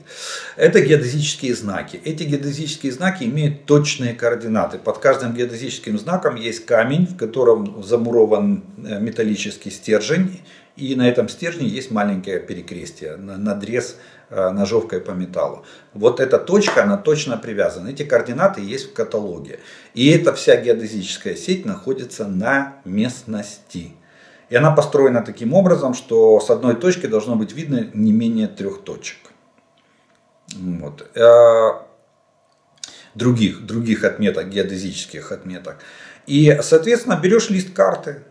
Это геодезические знаки. Эти геодезические знаки имеют точные координаты. Под каждым геодезическим знаком есть камень, в котором замурован э, металлический стержень. И на этом стержне есть маленькое перекрестие, надрез ножовкой по металлу. Вот эта точка, она точно привязана. Эти координаты есть в каталоге. И эта вся геодезическая сеть находится на местности. И она построена таким образом, что с одной точки должно быть видно не менее трех точек. Вот. Э, других, других отметок, геодезических отметок. И, соответственно, берешь лист карты,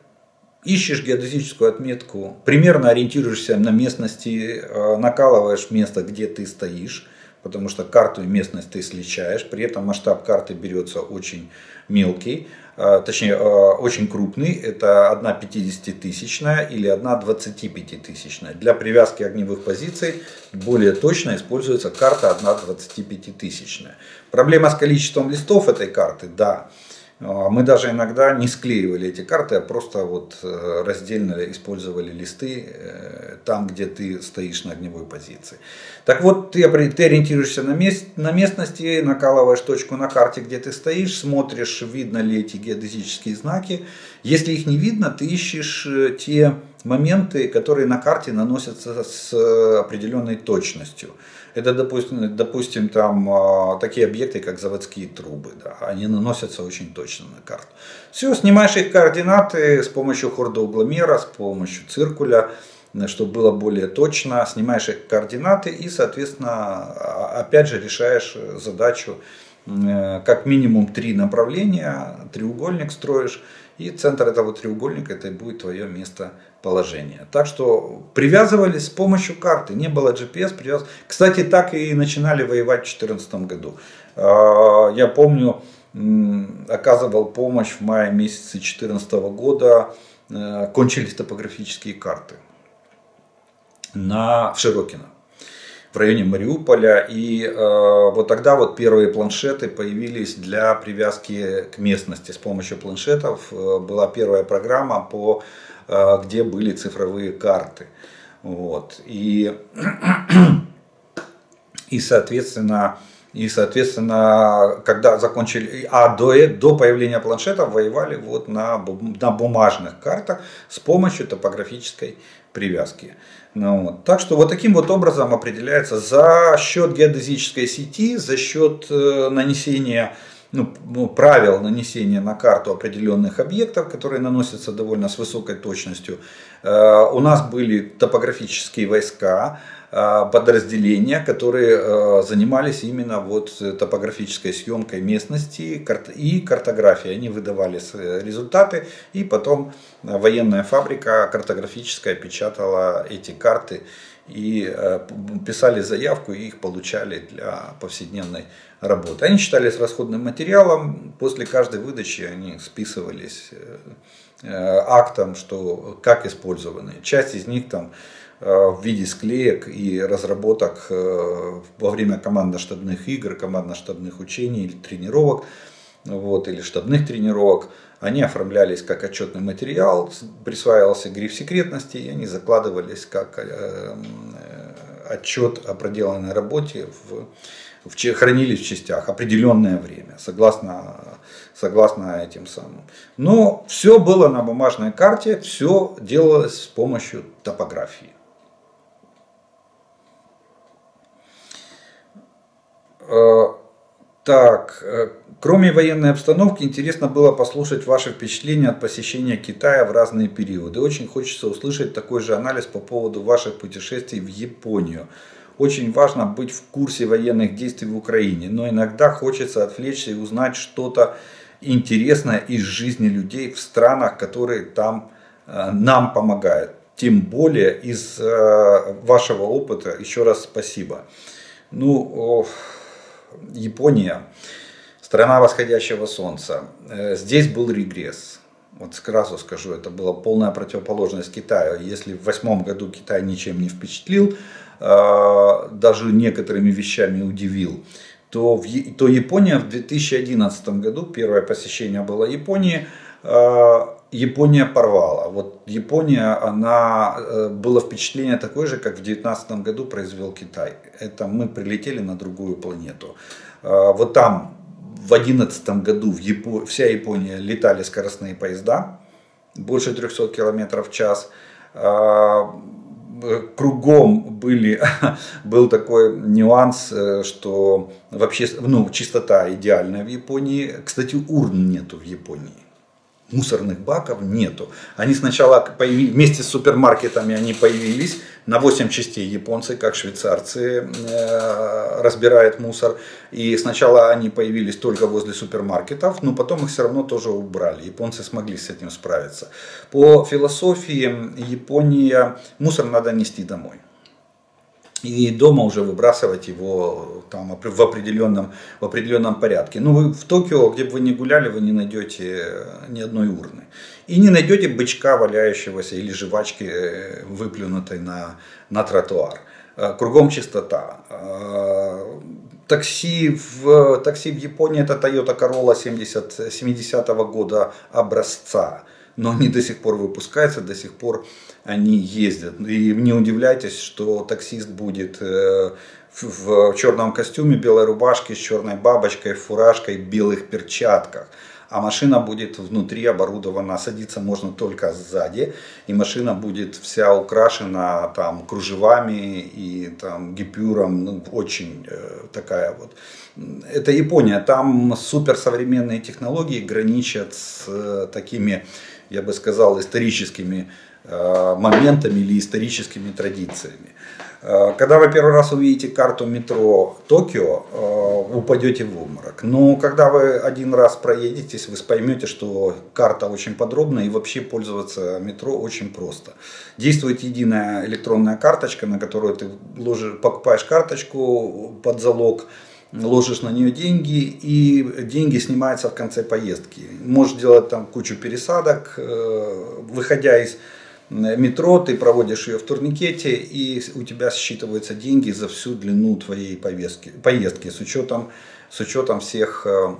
ищешь геодезическую отметку, примерно ориентируешься на местности, э, накалываешь место, где ты стоишь, потому что карту и местность ты сличаешь, при этом масштаб карты берется очень мелкий, точнее а, очень крупный, это 1 50-тысячная или 1 25-тысячная. Для привязки огневых позиций более точно используется карта 1 25-тысячная. Проблема с количеством листов этой карты, да, а, мы даже иногда не склеивали эти карты, а просто вот э, раздельно использовали листы э, там, где ты стоишь на огневой позиции. Так вот, ты, ты ориентируешься на, мест, на местности, накалываешь точку на карте, где ты стоишь, смотришь, видно ли эти геодезические знаки. Если их не видно, ты ищешь э, те моменты, которые на карте наносятся с определенной точностью. Это, допустим, допустим там а, такие объекты, как заводские трубы. Да, они наносятся очень точно на карту. Все, снимаешь их координаты с помощью хордоугломера, с помощью циркуля, чтобы было более точно. Снимаешь их координаты и, соответственно, а, опять же решаешь задачу э, как минимум три направления, треугольник строишь, и центр этого треугольника это будет твое место положения. Так что привязывались с помощью карты. Не было GPS. Привяз... Кстати, так и начинали воевать в 2014 году. А, я помню, оказывал помощь в мае месяце 2014 года. Э, кончились топографические карты на, в Широкино в районе Мариуполя. И э, вот тогда вот первые планшеты появились для привязки к местности. С помощью планшетов э, была первая программа, по, э, где были цифровые карты. Вот. И, и соответственно, и, соответственно, когда закончили, а до, до появления планшетов воевали вот на, на бумажных картах с помощью топографической привязки. Ну, вот. Так что вот таким вот образом определяется за счет геодезической сети, за счет э, нанесения ну, ну, правил нанесения на карту определенных объектов, которые наносятся довольно с высокой точностью. Э, у нас были топографические войска, э, подразделения, которые э, занимались именно вот топографической съемкой местности и картографией. Они выдавали результаты, и потом военная фабрика картографическая печатала эти карты и писали заявку и их получали для повседневной работы. Они считались расходным материалом, после каждой выдачи они списывались э, актом, что как использованы. Часть из них там э, в виде склеек и разработок э, во время командно-штабных игр, командно-штабных учений или тренировок, вот, или штабных тренировок, они оформлялись как отчетный материал, присваивался гриф секретности, и они закладывались как отчет о проделанной работе в в, хранились в частях определенное время, согласно, согласно этим самым. Но все было на бумажной карте, все делалось с помощью топографии. Э, так, э, кроме военной обстановки, интересно было послушать ваши впечатления от посещения Китая в разные периоды. Очень хочется услышать такой же анализ по поводу ваших путешествий в Японию. Очень важно быть в курсе военных действий в Украине, но иногда хочется отвлечься и узнать что-то интересное из жизни людей в странах, которые там э, нам помогают. Тем более из э, вашего опыта еще раз спасибо. Ну, Япония, страна восходящего солнца. Э, здесь был регресс. Вот сразу скажу, это была полная противоположность Китаю. Если в восьмом году Китай ничем не впечатлил, а, даже некоторыми вещами удивил, то, в, то Япония в 2011 году, первое посещение было Японии, а, Япония порвала. Вот Япония, она э, было впечатление такое же, как в 2019 году произвел Китай. Это мы прилетели на другую планету. А, вот там в 2011 году в Япо... вся Япония летали скоростные поезда, больше 300 км в час кругом были, был такой нюанс, э, что вообще, ну, чистота идеальная в Японии. Кстати, урн нету в Японии мусорных баков нету. Они сначала вместе с супермаркетами они появились на 8 частей японцы, как швейцарцы э, разбирают мусор. И сначала они появились только возле супермаркетов, но потом их все равно тоже убрали. Японцы смогли с этим справиться. По философии Япония мусор надо нести домой и дома уже выбрасывать его там в определенном, в определенном порядке. Ну, вы в Токио, где бы вы ни гуляли, вы не найдете ни одной урны. И не найдете бычка, валяющегося, или жвачки, э, выплюнутой на, на тротуар. Э, кругом чистота. Э, такси в, такси в Японии это Toyota Corolla 70, 70 -го года образца но они до сих пор выпускаются, до сих пор они ездят. И не удивляйтесь, что таксист будет э, в черном костюме, белой рубашке с черной бабочкой, фуражкой, белых перчатках. А машина будет внутри оборудована, садиться можно только сзади, и машина будет вся украшена там кружевами и там гипюром, ну, очень э, такая вот. Это Япония, там суперсовременные технологии граничат с э, такими я бы сказал, историческими э, моментами или историческими традициями. Э, когда вы первый раз увидите карту метро Токио, э, упадете в обморок. Но когда вы один раз проедетесь, вы поймете, что карта очень подробная и вообще пользоваться метро очень просто. Действует единая электронная карточка, на которую ты покупаешь карточку под залог, ложишь на нее деньги, и деньги снимаются в конце поездки. Можешь делать там кучу пересадок, э, выходя из метро, ты проводишь ее в турникете, и у тебя считываются деньги за всю длину твоей поездки, поездки с учетом, с учетом всех, э,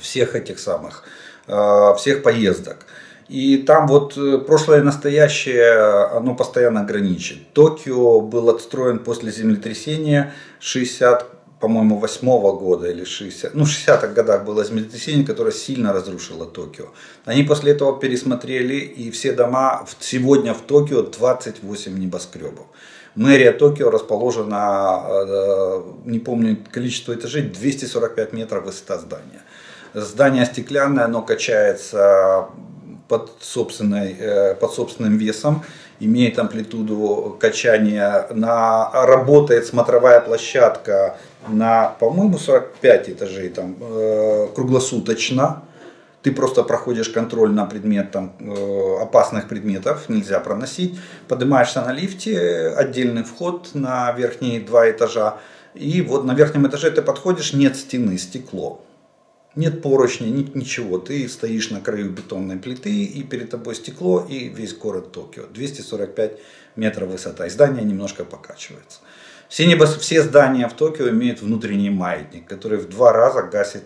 всех этих самых, э, всех поездок. И там вот прошлое и настоящее, оно постоянно граничит. Токио был отстроен после землетрясения 60 по-моему, восьмого года или 60, ну, в 60-х годах было землетрясение, которое сильно разрушило Токио. Они после этого пересмотрели, и все дома, сегодня в Токио 28 небоскребов. Мэрия Токио расположена, э, не помню количество этажей, 245 метров высота здания. Здание стеклянное, оно качается под, собственной, э, под собственным весом, имеет амплитуду качания, на, работает смотровая площадка на, по-моему, 45 этажей там, э, круглосуточно. Ты просто проходишь контроль на предмет там, э, опасных предметов, нельзя проносить. Поднимаешься на лифте, отдельный вход на верхние два этажа. И вот на верхнем этаже ты подходишь, нет стены, стекло. Нет поручня, нет ничего. Ты стоишь на краю бетонной плиты, и перед тобой стекло, и весь город Токио. 245 метров высота. И здание немножко покачивается. Все, небос... все здания в Токио имеют внутренний маятник, который в два раза гасит,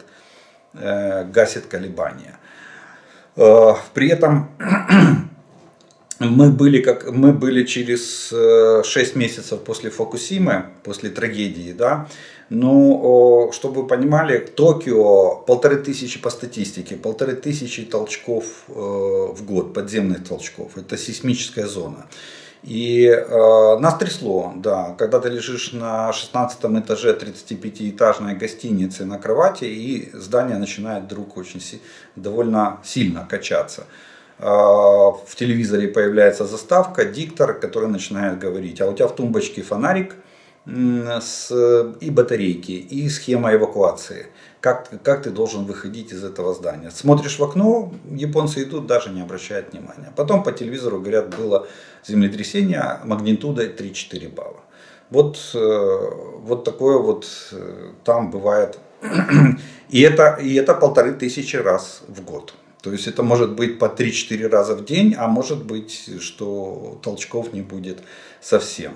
э, гасит колебания. Э, при этом мы были, как, мы были через 6 э, месяцев после Фукусимы, после трагедии, да, но, чтобы вы понимали, Токио полторы тысячи по статистике, полторы тысячи толчков э, в год, подземных толчков, это сейсмическая зона. И э, нас трясло, да, когда ты лежишь на 16 этаже 35-этажной гостиницы на кровати, и здание начинает вдруг очень довольно сильно качаться. Э, в телевизоре появляется заставка, диктор, который начинает говорить, а у тебя в тумбочке фонарик с, и батарейки, и схема эвакуации. Как, как ты должен выходить из этого здания. Смотришь в окно, японцы идут, даже не обращают внимания. Потом по телевизору говорят, было землетрясение магнитудой 3-4 балла. Вот, э, вот такое вот э, там бывает. И это, и это полторы тысячи раз в год. То есть это может быть по 3-4 раза в день, а может быть, что толчков не будет совсем.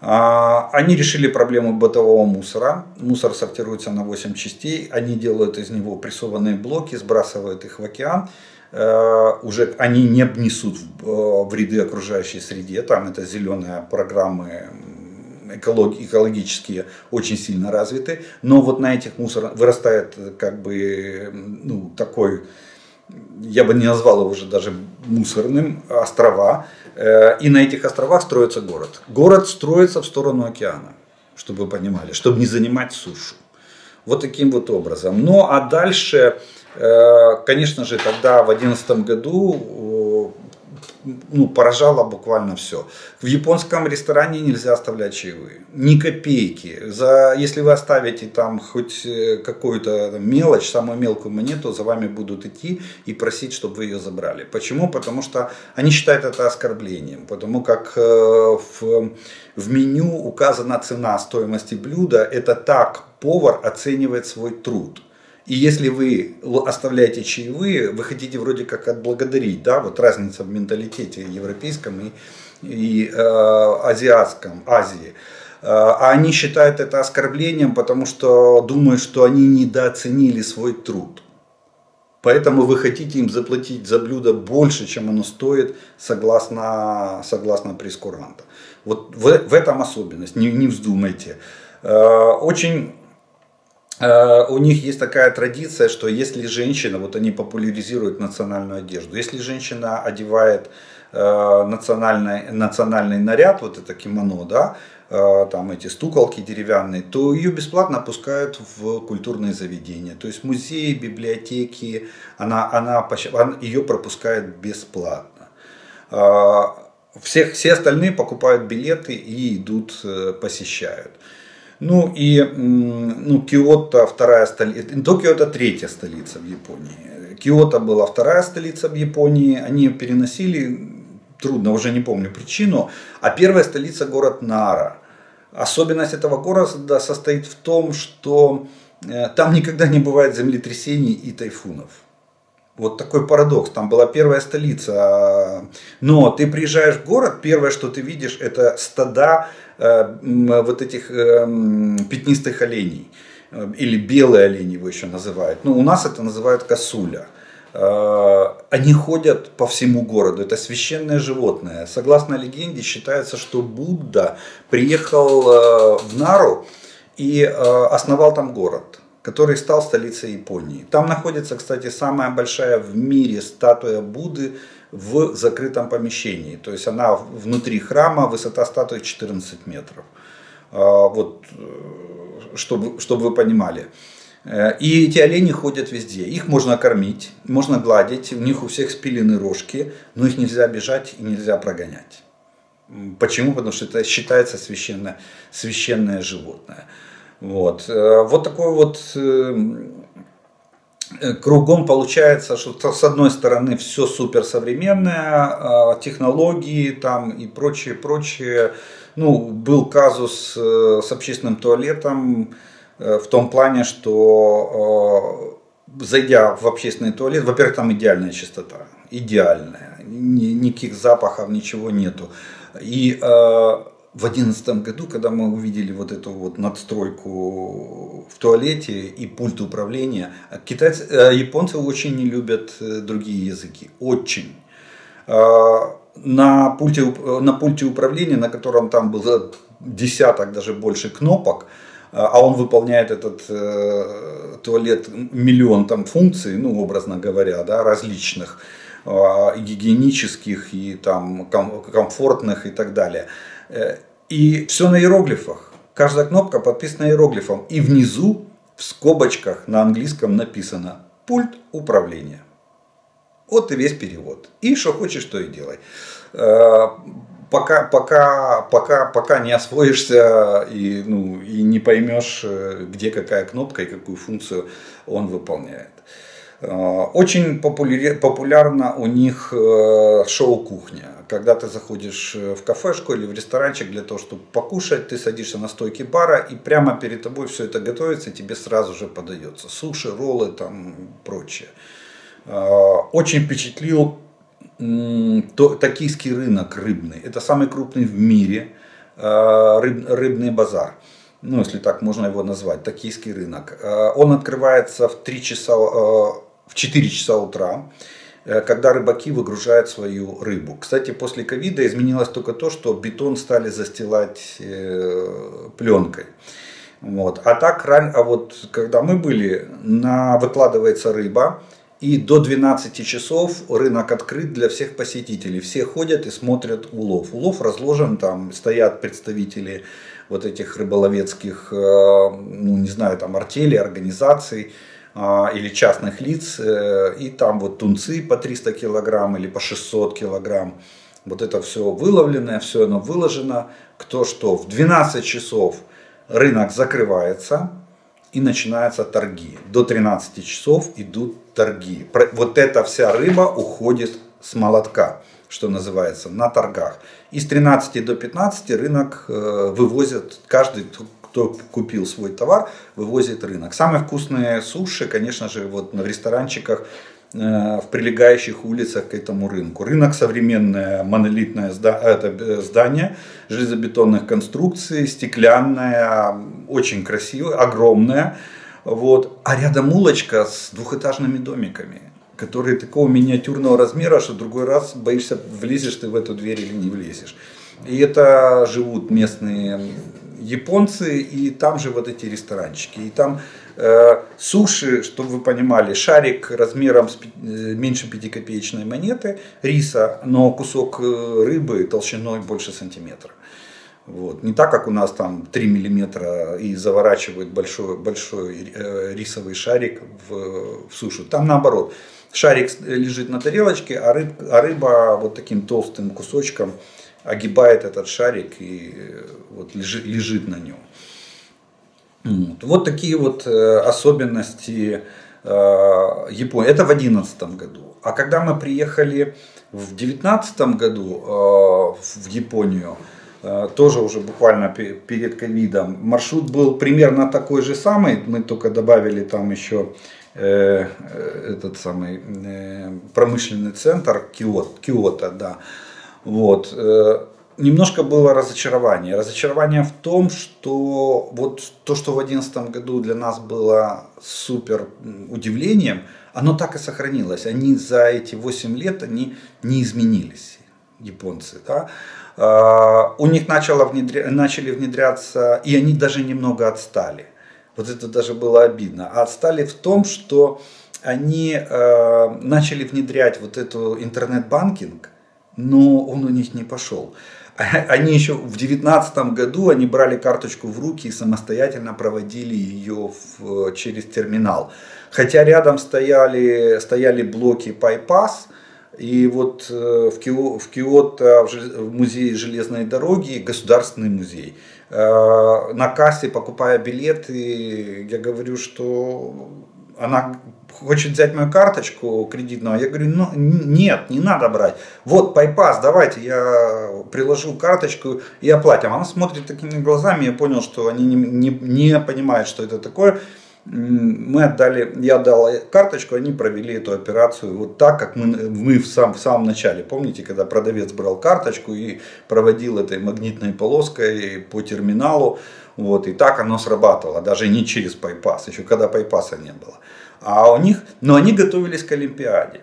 А, они решили проблему бытового мусора. Мусор сортируется на 8 частей. Они делают из него прессованные блоки, сбрасывают их в океан. Э, уже они не внесут в э, ряды окружающей среде. Там это зеленые программы экологические очень сильно развиты. Но вот на этих мусор вырастает как бы ну, такой, я бы не назвал его уже даже мусорным, острова. Э, и на этих островах строится город. Город строится в сторону океана, чтобы вы понимали, чтобы не занимать сушу. Вот таким вот образом. Ну а дальше Э, конечно же, тогда в 2011 году ну, поражало буквально все. В японском ресторане нельзя оставлять чаевые. Ни копейки. За, если вы оставите там хоть э, какую-то мелочь, самую мелкую монету, за вами будут идти и просить, чтобы вы ее забрали. Почему? Потому что они считают это оскорблением. Потому как э, в, в меню указана цена стоимости блюда. Это так повар оценивает свой труд. И если вы оставляете чаевые, вы хотите вроде как отблагодарить, да, вот разница в менталитете европейском и, и э, азиатском, Азии. Э, а они считают это оскорблением, потому что думают, что они недооценили свой труд. Поэтому вы хотите им заплатить за блюдо больше, чем оно стоит, согласно, согласно прескуранта. Вот в, в этом особенность, не, не вздумайте. Э, очень у них есть такая традиция, что если женщина, вот они популяризируют национальную одежду, если женщина одевает э, национальный, национальный наряд, вот это кимоно, да, э, там эти стуколки деревянные, то ее бесплатно пускают в культурные заведения. То есть музеи, библиотеки, она, она, ее пропускают бесплатно. Всех, все остальные покупают билеты и идут, посещают. Ну и ну, Киото вторая столица, Токио это третья столица в Японии. Киото была вторая столица в Японии, они переносили, трудно, уже не помню причину, а первая столица город Нара. Особенность этого города состоит в том, что э, там никогда не бывает землетрясений и тайфунов. Вот такой парадокс. Там была первая столица. Но ты приезжаешь в город, первое, что ты видишь, это стада Э, вот этих э, пятнистых оленей. Э, или белые олени его еще называют. Ну, у нас это называют косуля. Они ходят по всему городу. Это священное животное. Согласно легенде, считается, что Будда приехал в Нару и основал там город который стал столицей Японии. Там находится, кстати, самая большая в мире статуя Будды в закрытом помещении. То есть она внутри храма, высота статуи 14 метров. А, вот, э, чтобы, чтобы вы понимали. Э, и эти олени ходят везде. Их можно кормить, можно гладить, у них у всех спилены рожки, но их нельзя бежать и нельзя прогонять. Почему? Потому что это считается священное, священное животное. Вот. Э, вот такой вот кругом получается, что с одной стороны все суперсовременное, а технологии там и прочее, прочее. Ну, был казус э, с общественным туалетом э, в том плане, что э, зайдя в общественный туалет, во-первых, там идеальная чистота, идеальная, никаких запахов, ничего нету. И в 2011 году, когда мы увидели вот эту вот надстройку в туалете и пульт управления, китайцы, японцы очень не любят другие языки, очень на пульте, на пульте управления, на котором там был десяток, даже больше кнопок, а он выполняет этот э, туалет миллион там функций, ну, образно говоря, да, различных, э, гигиенических и там ком- комфортных и так далее. Э, и все на иероглифах. Каждая кнопка подписана иероглифом. И внизу в скобочках на английском написано пульт управления. Вот и весь перевод. И что хочешь, то и делай. Э, пока, пока, пока, пока не освоишься и, ну, и не поймешь, э, где какая кнопка и какую функцию он выполняет. Очень популярно у них шоу-кухня. Когда ты заходишь в кафешку или в ресторанчик для того, чтобы покушать, ты садишься на стойке бара и прямо перед тобой все это готовится, и тебе сразу же подается. Суши, роллы там прочее. А, очень впечатлил токийский рынок рыбный. Это самый крупный в мире а, рыб, рыбный базар. Ну, если так можно его назвать, токийский рынок. А, он открывается в 3 часа, в 4 часа утра э, когда рыбаки выгружают свою рыбу. Кстати, после ковида изменилось только то, что бетон стали застилать э, пленкой. Вот. А так, а вот когда мы были, на, выкладывается рыба, и до 12 часов рынок открыт для всех посетителей. Все ходят и смотрят улов. Улов разложен, там стоят представители вот этих рыболовецких, э, ну не знаю, там артелей, организаций или частных лиц. Э, и там вот тунцы по 300 килограмм или по 600 килограмм. Вот это все выловленное, все оно выложено. Кто что. В 12 часов рынок закрывается и начинаются торги. До 13 часов идут торги. Вот эта вся рыба уходит с молотка, что называется, на торгах. И с 13 до 15 рынок э, вывозит, каждый, кто купил свой товар, вывозит рынок. Самые вкусные суши, конечно же, вот в ресторанчиках э, в прилегающих улицах к этому рынку. Рынок современное монолитное э, здание железобетонных конструкций, стеклянное, очень красивое, огромное. Вот. А рядом улочка с двухэтажными домиками, которые такого миниатюрного размера, что другой раз боишься, влезешь ты в эту дверь или не влезешь. И это живут местные японцы, и там же вот эти ресторанчики. И там э, суши, чтобы вы понимали, шарик размером с, э, меньше 5 копеечной монеты риса, но кусок э, рыбы толщиной больше сантиметра. Вот. Не так, как у нас там 3 миллиметра и заворачивают большой, большой э, рисовый шарик в, в сушу. Там наоборот, шарик лежит на тарелочке, а, рыб, а рыба вот таким толстым кусочком огибает этот шарик и э, вот лежит, лежит на нем. Вот. вот такие вот э, особенности э, Японии. Это в 2011 году. А когда мы приехали в 2019 году в Японию, тоже уже буквально перед ковидом. Маршрут был примерно такой же самый, мы только добавили там еще этот самый промышленный центр Киото, Киото да. Вот. Э, немножко было разочарование. Разочарование в том, что вот то, что в 2011 году для нас было супер удивлением, оно так и сохранилось. Они за эти 8 лет они не изменились, японцы. Да? А, у них начало внедря... начали внедряться, и они даже немного отстали. Вот это даже было обидно. А отстали в том, что они э, начали внедрять вот эту интернет-банкинг, но он у них не пошел. Они еще в девятнадцатом году они брали карточку в руки и самостоятельно проводили ее в, через терминал. Хотя рядом стояли, стояли блоки PyPass, и вот э, в, Кио, в Киото, в музее железной дороги, государственный музей, э, на кассе, покупая билеты, я говорю, что она хочет взять мою карточку кредитную, я говорю, ну нет, не надо брать. Вот PayPass, давайте я приложу карточку и оплатим. Она смотрит такими глазами, я понял, что они не, не, не понимают, что это такое мы отдали, я дал карточку, они провели эту операцию вот так, как мы, мы в, сам, в самом начале. Помните, когда продавец брал карточку и проводил этой магнитной полоской по терминалу, вот, и так оно срабатывало, даже не через PayPass, еще когда PayPass а не было. А у них, но они готовились к Олимпиаде,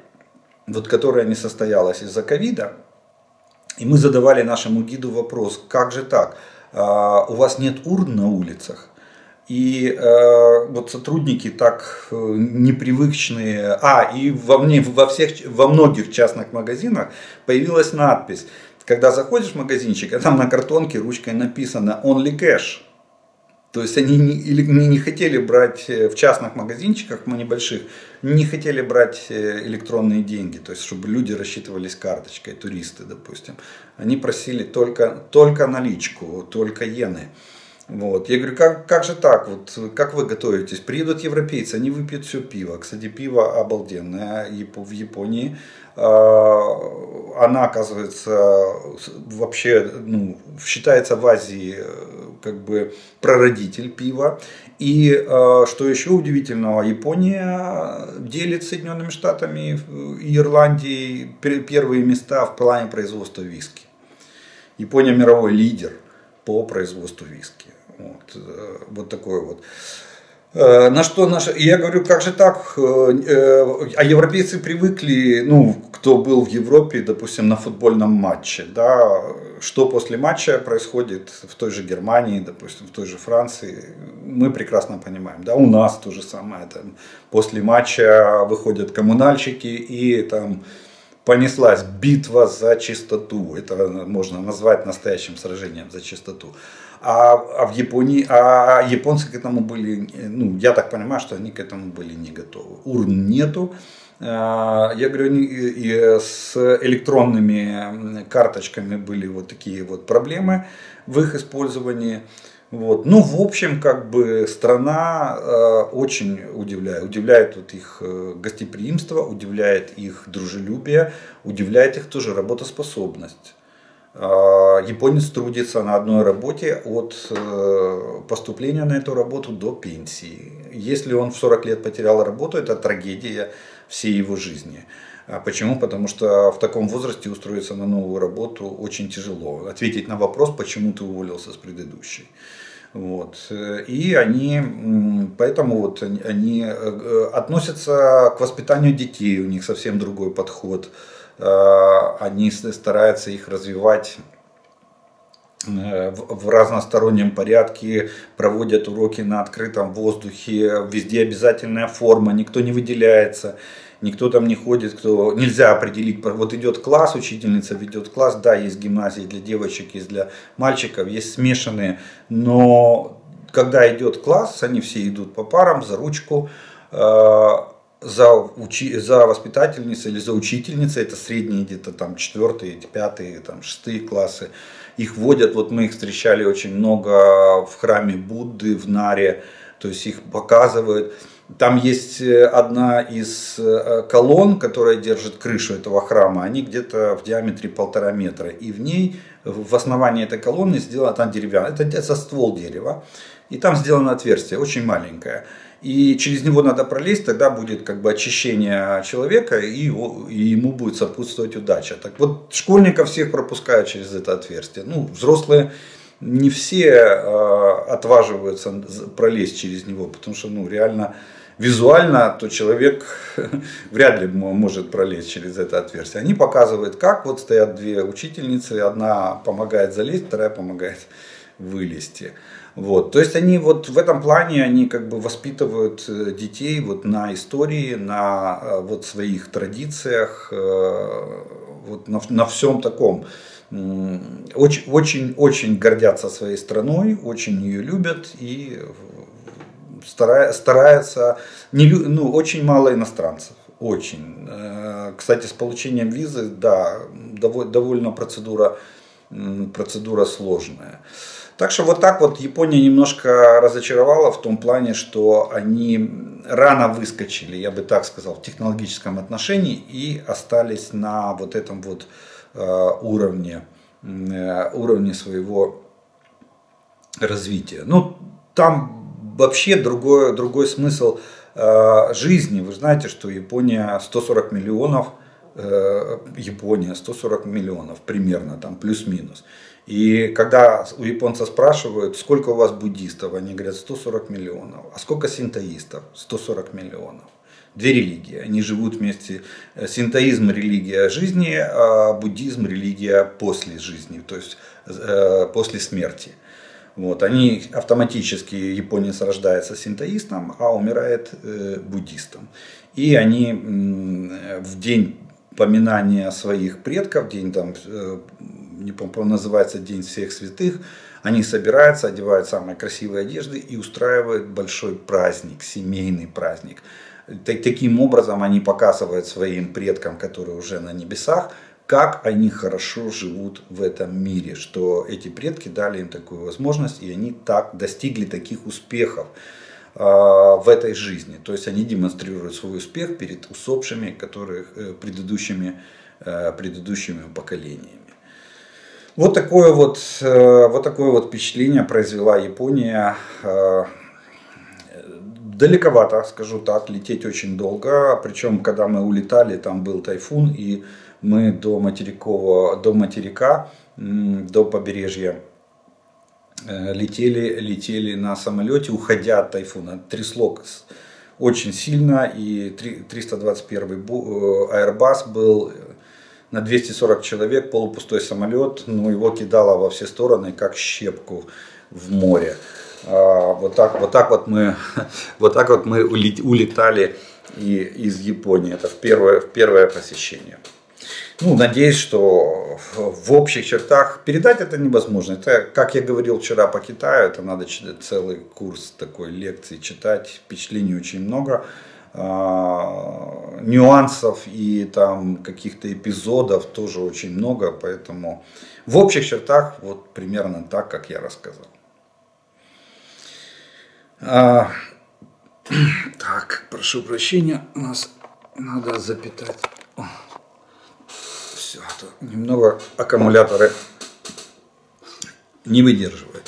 вот, которая не состоялась из-за ковида. И мы задавали нашему гиду вопрос, как же так, а, у вас нет урн на улицах? И э, вот сотрудники так э, непривычные, а и во, мне, во, всех, во многих частных магазинах появилась надпись, когда заходишь в магазинчик, а там на картонке ручкой написано only cash. То есть они не, или не, хотели брать э, в частных магазинчиках, мы небольших, не хотели брать э, электронные деньги, то есть чтобы люди рассчитывались карточкой, туристы, допустим. Они просили только, только наличку, только иены. Вот. Я говорю, как, как же так, вот, как вы готовитесь? Приедут европейцы, они выпьют все пиво. Кстати, пиво обалденное в Японии. А, она, оказывается, вообще ну, считается в Азии э, как бы прародитель пива. И а, что еще удивительного, Япония делит с Соединенными Штатами и Ирландией первые места в плане производства виски. Япония мировой лидер по производству виски. Вот, э, вот такой вот. Э, на что наш, я говорю, как же так? Э, а европейцы привыкли, ну, кто был в Европе, допустим, на футбольном матче, да, что после матча происходит в той же Германии, допустим, в той же Франции, мы прекрасно понимаем, да, у нас то же самое, там, после матча выходят коммунальщики и там понеслась битва за чистоту, это можно назвать настоящим сражением за чистоту. А, а в Японии, а японцы к этому были, ну, я так понимаю, что они к этому были не готовы. Урн нету. А, я говорю, и с электронными карточками были вот такие вот проблемы в их использовании. Вот. Ну, в общем, как бы страна э, очень удивляет. Удивляет вот их э, гостеприимство, удивляет их дружелюбие, удивляет их тоже работоспособность. А, японец трудится на одной работе от э, поступления на эту работу до пенсии. Если он в 40 лет потерял работу, это трагедия всей его жизни. А почему? Потому что в таком возрасте устроиться на новую работу очень тяжело. Ответить на вопрос, почему ты уволился с предыдущей. Вот. И они, поэтому вот они э, относятся к воспитанию детей, у них совсем другой подход. Э, они стараются их развивать э, в разностороннем порядке, проводят уроки на открытом воздухе, везде обязательная форма, никто не выделяется, никто там не ходит, кто нельзя определить. Вот идет класс, учительница ведет класс, да, есть гимназии для девочек, есть для мальчиков, есть смешанные, но когда идет класс, они все идут по парам, за ручку, э, за, учи, за воспитательницей или за учительницей, это средние где-то там четвертые, пятые, там шестые классы, их водят, вот мы их встречали очень много в храме Будды, в Наре, то есть их показывают. Там есть э, одна из э, колонн, которая держит крышу этого храма, они где-то в диаметре полтора метра, и в ней, в основании этой колонны сделана, там деревянная, это, это ствол дерева, и там сделано отверстие, очень маленькое и через него надо пролезть, тогда будет как бы очищение человека, и, и ему будет сопутствовать удача. Так вот, школьников всех пропускают через это отверстие. Ну, взрослые не все э, отваживаются пролезть через него, потому что, ну, реально, визуально, то человек вряд ли может пролезть через это отверстие. Они показывают, как вот стоят две учительницы, одна помогает залезть, вторая помогает вылезти. Вот. То есть они вот в этом плане они как бы воспитывают э, детей вот на истории, на э, вот своих традициях, э, вот на, на всем таком. Очень, очень, очень гордятся своей страной, очень ее любят и стараются, не, ну, очень мало иностранцев, очень. Кстати, с получением визы, да, довольно процедура, процедура сложная. Так что вот так вот Япония немножко разочаровала в том плане, что они рано выскочили, я бы так сказал, в технологическом отношении и остались на вот этом вот э, уровне, э, уровне своего развития. Ну, там вообще другой, другой смысл э, жизни. Вы знаете, что Япония 140 миллионов, Япония 140 миллионов примерно, там плюс-минус. И когда у японцев спрашивают, сколько у вас буддистов, они говорят 140 миллионов. А сколько синтоистов? 140 миллионов. Две религии. Они живут вместе. Синтоизм – религия жизни, а буддизм – религия после жизни, то есть э, после смерти. Вот, они автоматически, японец рождается синтоистом, а умирает э, буддистом. И они в день поминания своих предков, день там, э, не помню, называется День всех святых, они собираются, одевают самые красивые одежды и устраивают большой праздник, семейный праздник. Таким образом они показывают своим предкам, которые уже на небесах, как они хорошо живут в этом мире, что эти предки дали им такую возможность, и они так достигли таких успехов э, в этой жизни. То есть они демонстрируют свой успех перед усопшими, которых, э, предыдущими, э, предыдущими поколениями. Вот такое вот, э, вот такое вот впечатление произвела Япония. Э, далековато, скажу так, лететь очень долго. Причем, когда мы улетали, там был тайфун, и мы до, материкового, до материка, до побережья э, летели, летели на самолете, уходя от тайфуна. Трясло очень сильно, и 321 Airbus был на 240 человек, полупустой самолет, ну его кидало во все стороны, как щепку в море. А, вот так, вот так вот мы, вот так вот мы улетали и из Японии. Это в первое, в первое посещение. Ну, надеюсь, что в общих чертах передать это невозможно. Это, как я говорил вчера по Китаю, это надо читать целый курс такой лекции читать. Впечатлений очень много. А, нюансов и там каких-то эпизодов тоже очень много, поэтому в общих чертах вот примерно так, как я рассказал. А, так, прошу прощения, у нас надо запитать. Все, а немного аккумуляторы не выдерживают.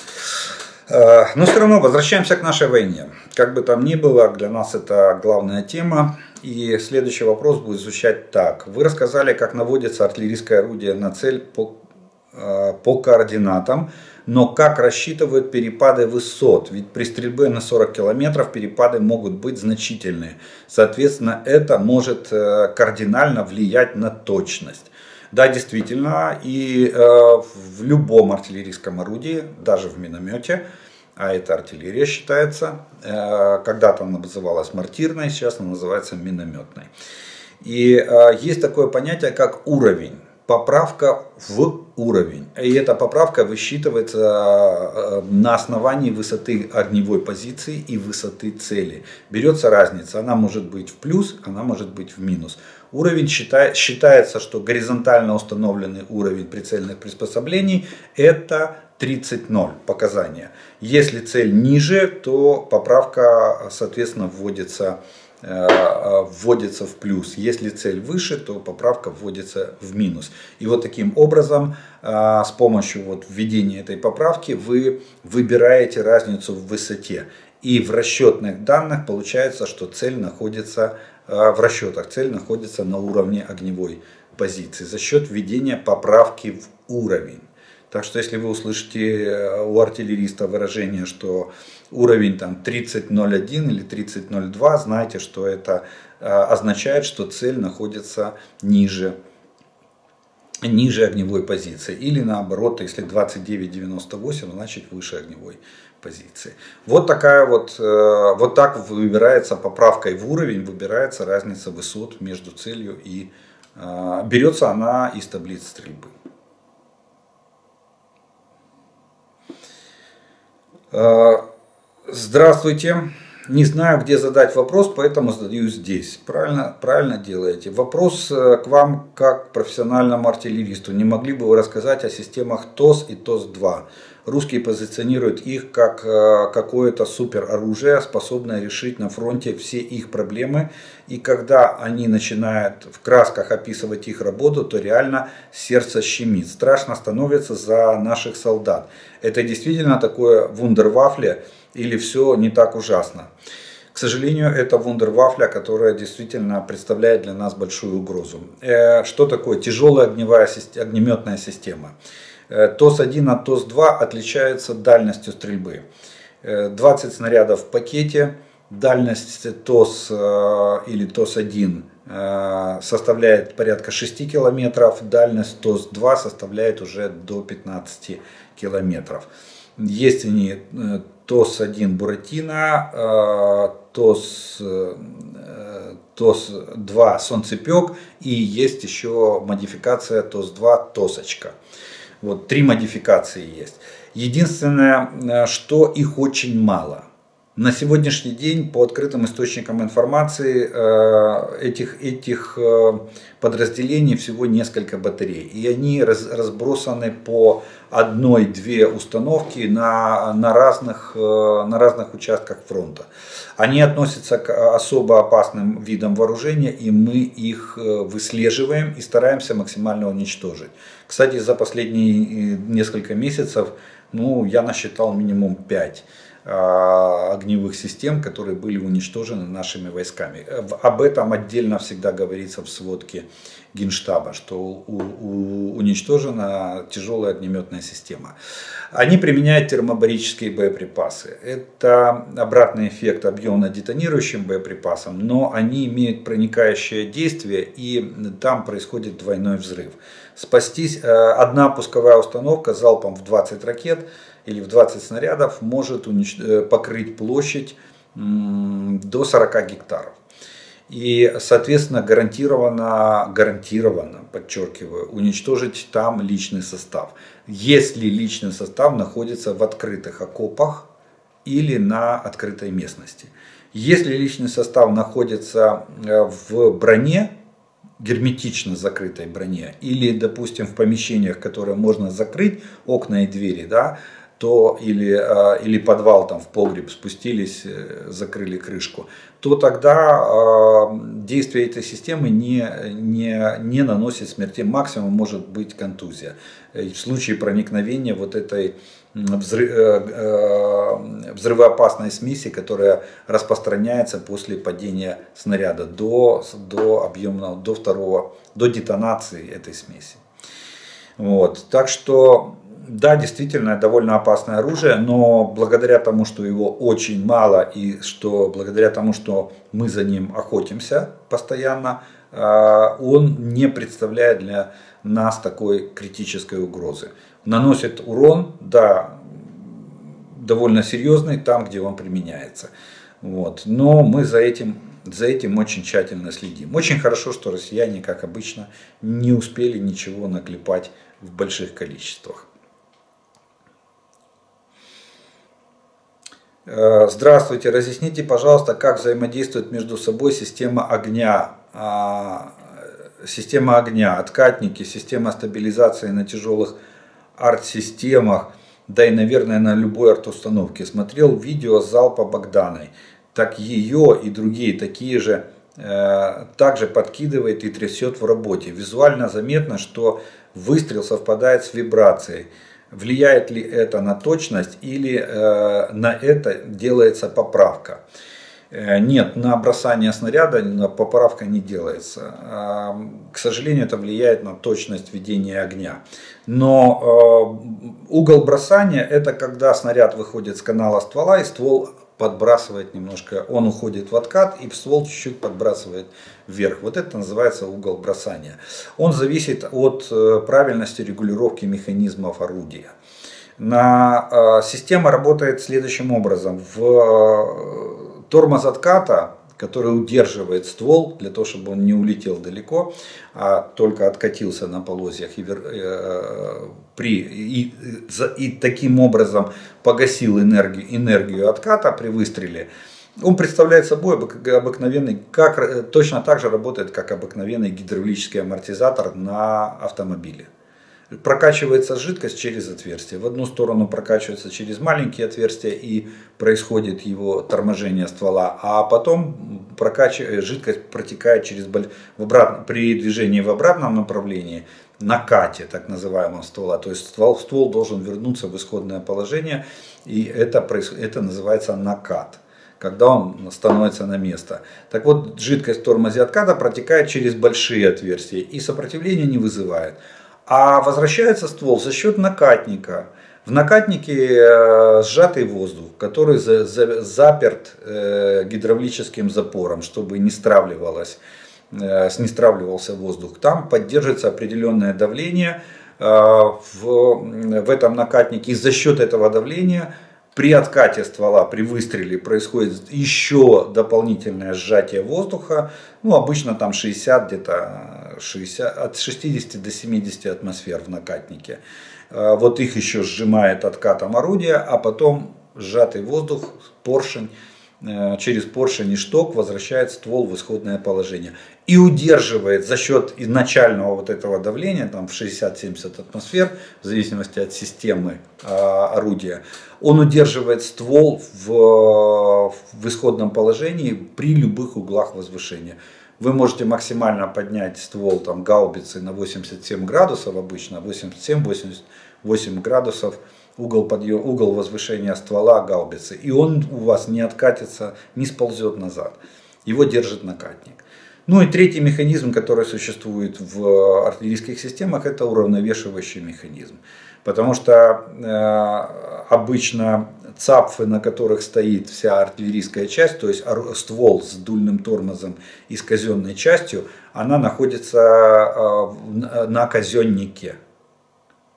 А, но все равно возвращаемся к нашей войне. Как бы там ни было, для нас это главная тема. И следующий вопрос будет звучать так. Вы рассказали, как наводится артиллерийское орудие на цель по, э, по координатам, но как рассчитывают перепады высот? Ведь при стрельбе на 40 километров перепады могут быть значительные. Соответственно, это может э, кардинально влиять на точность. Да, действительно, и э, в любом артиллерийском орудии, даже в миномете, а это артиллерия считается. Э, когда-то она называлась мортирной, сейчас она называется минометной. И э, есть такое понятие, как уровень. Поправка в уровень. И эта поправка высчитывается э, на основании высоты огневой позиции и высоты цели. Берется разница. Она может быть в плюс, она может быть в минус. Уровень считает, считается, что горизонтально установленный уровень прицельных приспособлений это 30.0 показания. Если цель ниже, то поправка, соответственно, вводится, э, вводится в плюс. Если цель выше, то поправка вводится в минус. И вот таким образом, э, с помощью вот введения этой поправки, вы выбираете разницу в высоте. И в расчетных данных получается, что цель находится э, в расчетах, цель находится на уровне огневой позиции за счет введения поправки в уровень. Так что если вы услышите э, у артиллериста выражение, что уровень там 30.01 или 30.02, знайте, что это э, означает, что цель находится ниже ниже огневой позиции. Или наоборот, если 29,98, значит выше огневой позиции. Вот такая вот, э, вот так выбирается поправкой в уровень, выбирается разница высот между целью и берется она из таблицы стрельбы. Здравствуйте. Не знаю, где задать вопрос, поэтому задаю здесь. Правильно, правильно делаете. Вопрос э, к вам как к профессиональному артиллеристу. Не могли бы вы рассказать о системах ТОС и ТОС-2? Русские позиционируют их как э, какое-то супер оружие, способное решить на фронте все их проблемы. И когда они начинают в красках описывать их работу, то реально сердце щемит. Страшно становится за наших солдат. Это действительно такое вундервафле или все не так ужасно. К сожалению, это вундервафля, которая действительно представляет для нас большую угрозу. Э, что такое тяжелая огневая, огнеметная система? Э, ТОС-1 от ТОС-2 отличается дальностью стрельбы. 20 э, снарядов в пакете, дальность ТОС или ТОС-1 составляет порядка 6 километров, дальность ТОС-2 составляет уже до 15 километров. Есть они ТОС-1 Буратино, э, ТОС, э, ТОС-2 Солнцепек и есть еще модификация ТОС-2 Тосочка. Вот три модификации есть. Единственное, э, что их очень мало – на сегодняшний день по открытым источникам информации э, этих, этих э, подразделений всего несколько батарей. И они разбросаны по одной-две установки на, на, разных, на разных участках фронта. Они относятся к особо опасным видам вооружения, и мы их выслеживаем и стараемся максимально уничтожить. Кстати, за последние несколько месяцев ну, я насчитал минимум 5 а, огневых систем, которые были уничтожены нашими войсками. Об этом отдельно всегда говорится в сводке Генштаба, что у, у, уничтожена тяжелая огнеметная система. Они применяют термобарические боеприпасы. Это обратный эффект объемно-детонирующим боеприпасам, но они имеют проникающее действие и там происходит двойной взрыв. Спастись, э, одна пусковая установка залпом в 20 ракет – или в 20 снарядов может унич... Э, покрыть площадь до 40 гектаров. И, соответственно, гарантированно, гарантированно, подчеркиваю, уничтожить там личный состав. Если личный состав находится в открытых окопах или на открытой местности. Если личный состав находится э, в броне, герметично закрытой броне, или, допустим, в помещениях, которые можно закрыть, окна и двери, да, то или, а, или подвал там в погреб спустились, э, закрыли крышку, то тогда а, действие этой системы не, не, не наносит смерти. Максимум может быть контузия. В случае проникновения вот этой э, э, взрывоопасной смеси, которая распространяется после падения снаряда до, до объемного, до второго, до детонации этой смеси. Вот. Так что да, действительно, довольно опасное оружие, но благодаря тому, что его очень мало и что благодаря тому, что мы за ним охотимся постоянно, он не представляет для нас такой критической угрозы. Наносит урон, да, довольно серьезный там, где он применяется. Вот. Но мы за этим, за этим очень тщательно следим. Очень хорошо, что россияне, как обычно, не успели ничего наклепать в больших количествах. Э, здравствуйте, разъясните, пожалуйста, как взаимодействует между собой система огня, а, система огня, откатники, система стабилизации на тяжелых арт-системах, да и, наверное, на любой арт-установке. Смотрел видео залпа Богданой. Так ее и другие такие же э, также подкидывает и трясет в работе. Визуально заметно, что выстрел совпадает с вибрацией. Влияет ли это на точность или э, на это делается поправка? Э, нет, на бросание снаряда поправка не делается. А, к сожалению, это влияет на точность ведения огня. Но э, угол бросания это когда снаряд выходит с канала ствола и ствол подбрасывает немножко, он уходит в откат и ствол чуть-чуть подбрасывает вверх. Вот это называется угол бросания. Он зависит от э, правильности регулировки механизмов орудия. На, система работает следующим образом. В тормоз отката который удерживает ствол для того, чтобы он не улетел далеко, а только откатился на полозьях и, э, при, и, и таким образом погасил энергию, энергию отката при выстреле. Он представляет собой обыкновенный, как, точно так же работает, как обыкновенный гидравлический амортизатор на автомобиле прокачивается жидкость через отверстие. В одну сторону прокачивается через маленькие отверстия и происходит его торможение ствола, а потом прокач... жидкость протекает через в обрат... при движении в обратном направлении накате так называемого ствола. То есть ствол, ствол должен вернуться в исходное положение и это, это называется накат когда он становится на место. Так вот, жидкость в отката протекает через большие отверстия и сопротивления не вызывает. А возвращается ствол за счет накатника. В накатнике э, сжатый воздух, который заперт э, гидравлическим запором, чтобы не стравливалось, э, не стравливался воздух. Там поддерживается определенное давление в, в этом накатнике. И за счет этого давления при откате ствола, при выстреле происходит еще дополнительное сжатие воздуха. Ну, обычно там 60, где-то 60, от 60 до 70 атмосфер в накатнике. А, вот их еще сжимает откатом орудия, а потом сжатый воздух, поршень Э, через поршень и шток возвращает ствол в исходное положение. И удерживает за счет изначального вот этого давления, там в 60-70 атмосфер, в зависимости от системы э, орудия, он удерживает ствол в, в исходном положении при любых углах возвышения. Вы можете максимально поднять ствол там, гаубицы на 87 градусов обычно, 87-88 градусов угол, подъем, угол возвышения ствола гаубицы, и он у вас не откатится, не сползет назад. Его держит накатник. Ну и третий механизм, который существует в артиллерийских системах, это уравновешивающий механизм. Потому что э, обычно цапфы, на которых стоит вся артиллерийская часть, то есть ствол с дульным тормозом и с казенной частью, она находится э, на казеннике.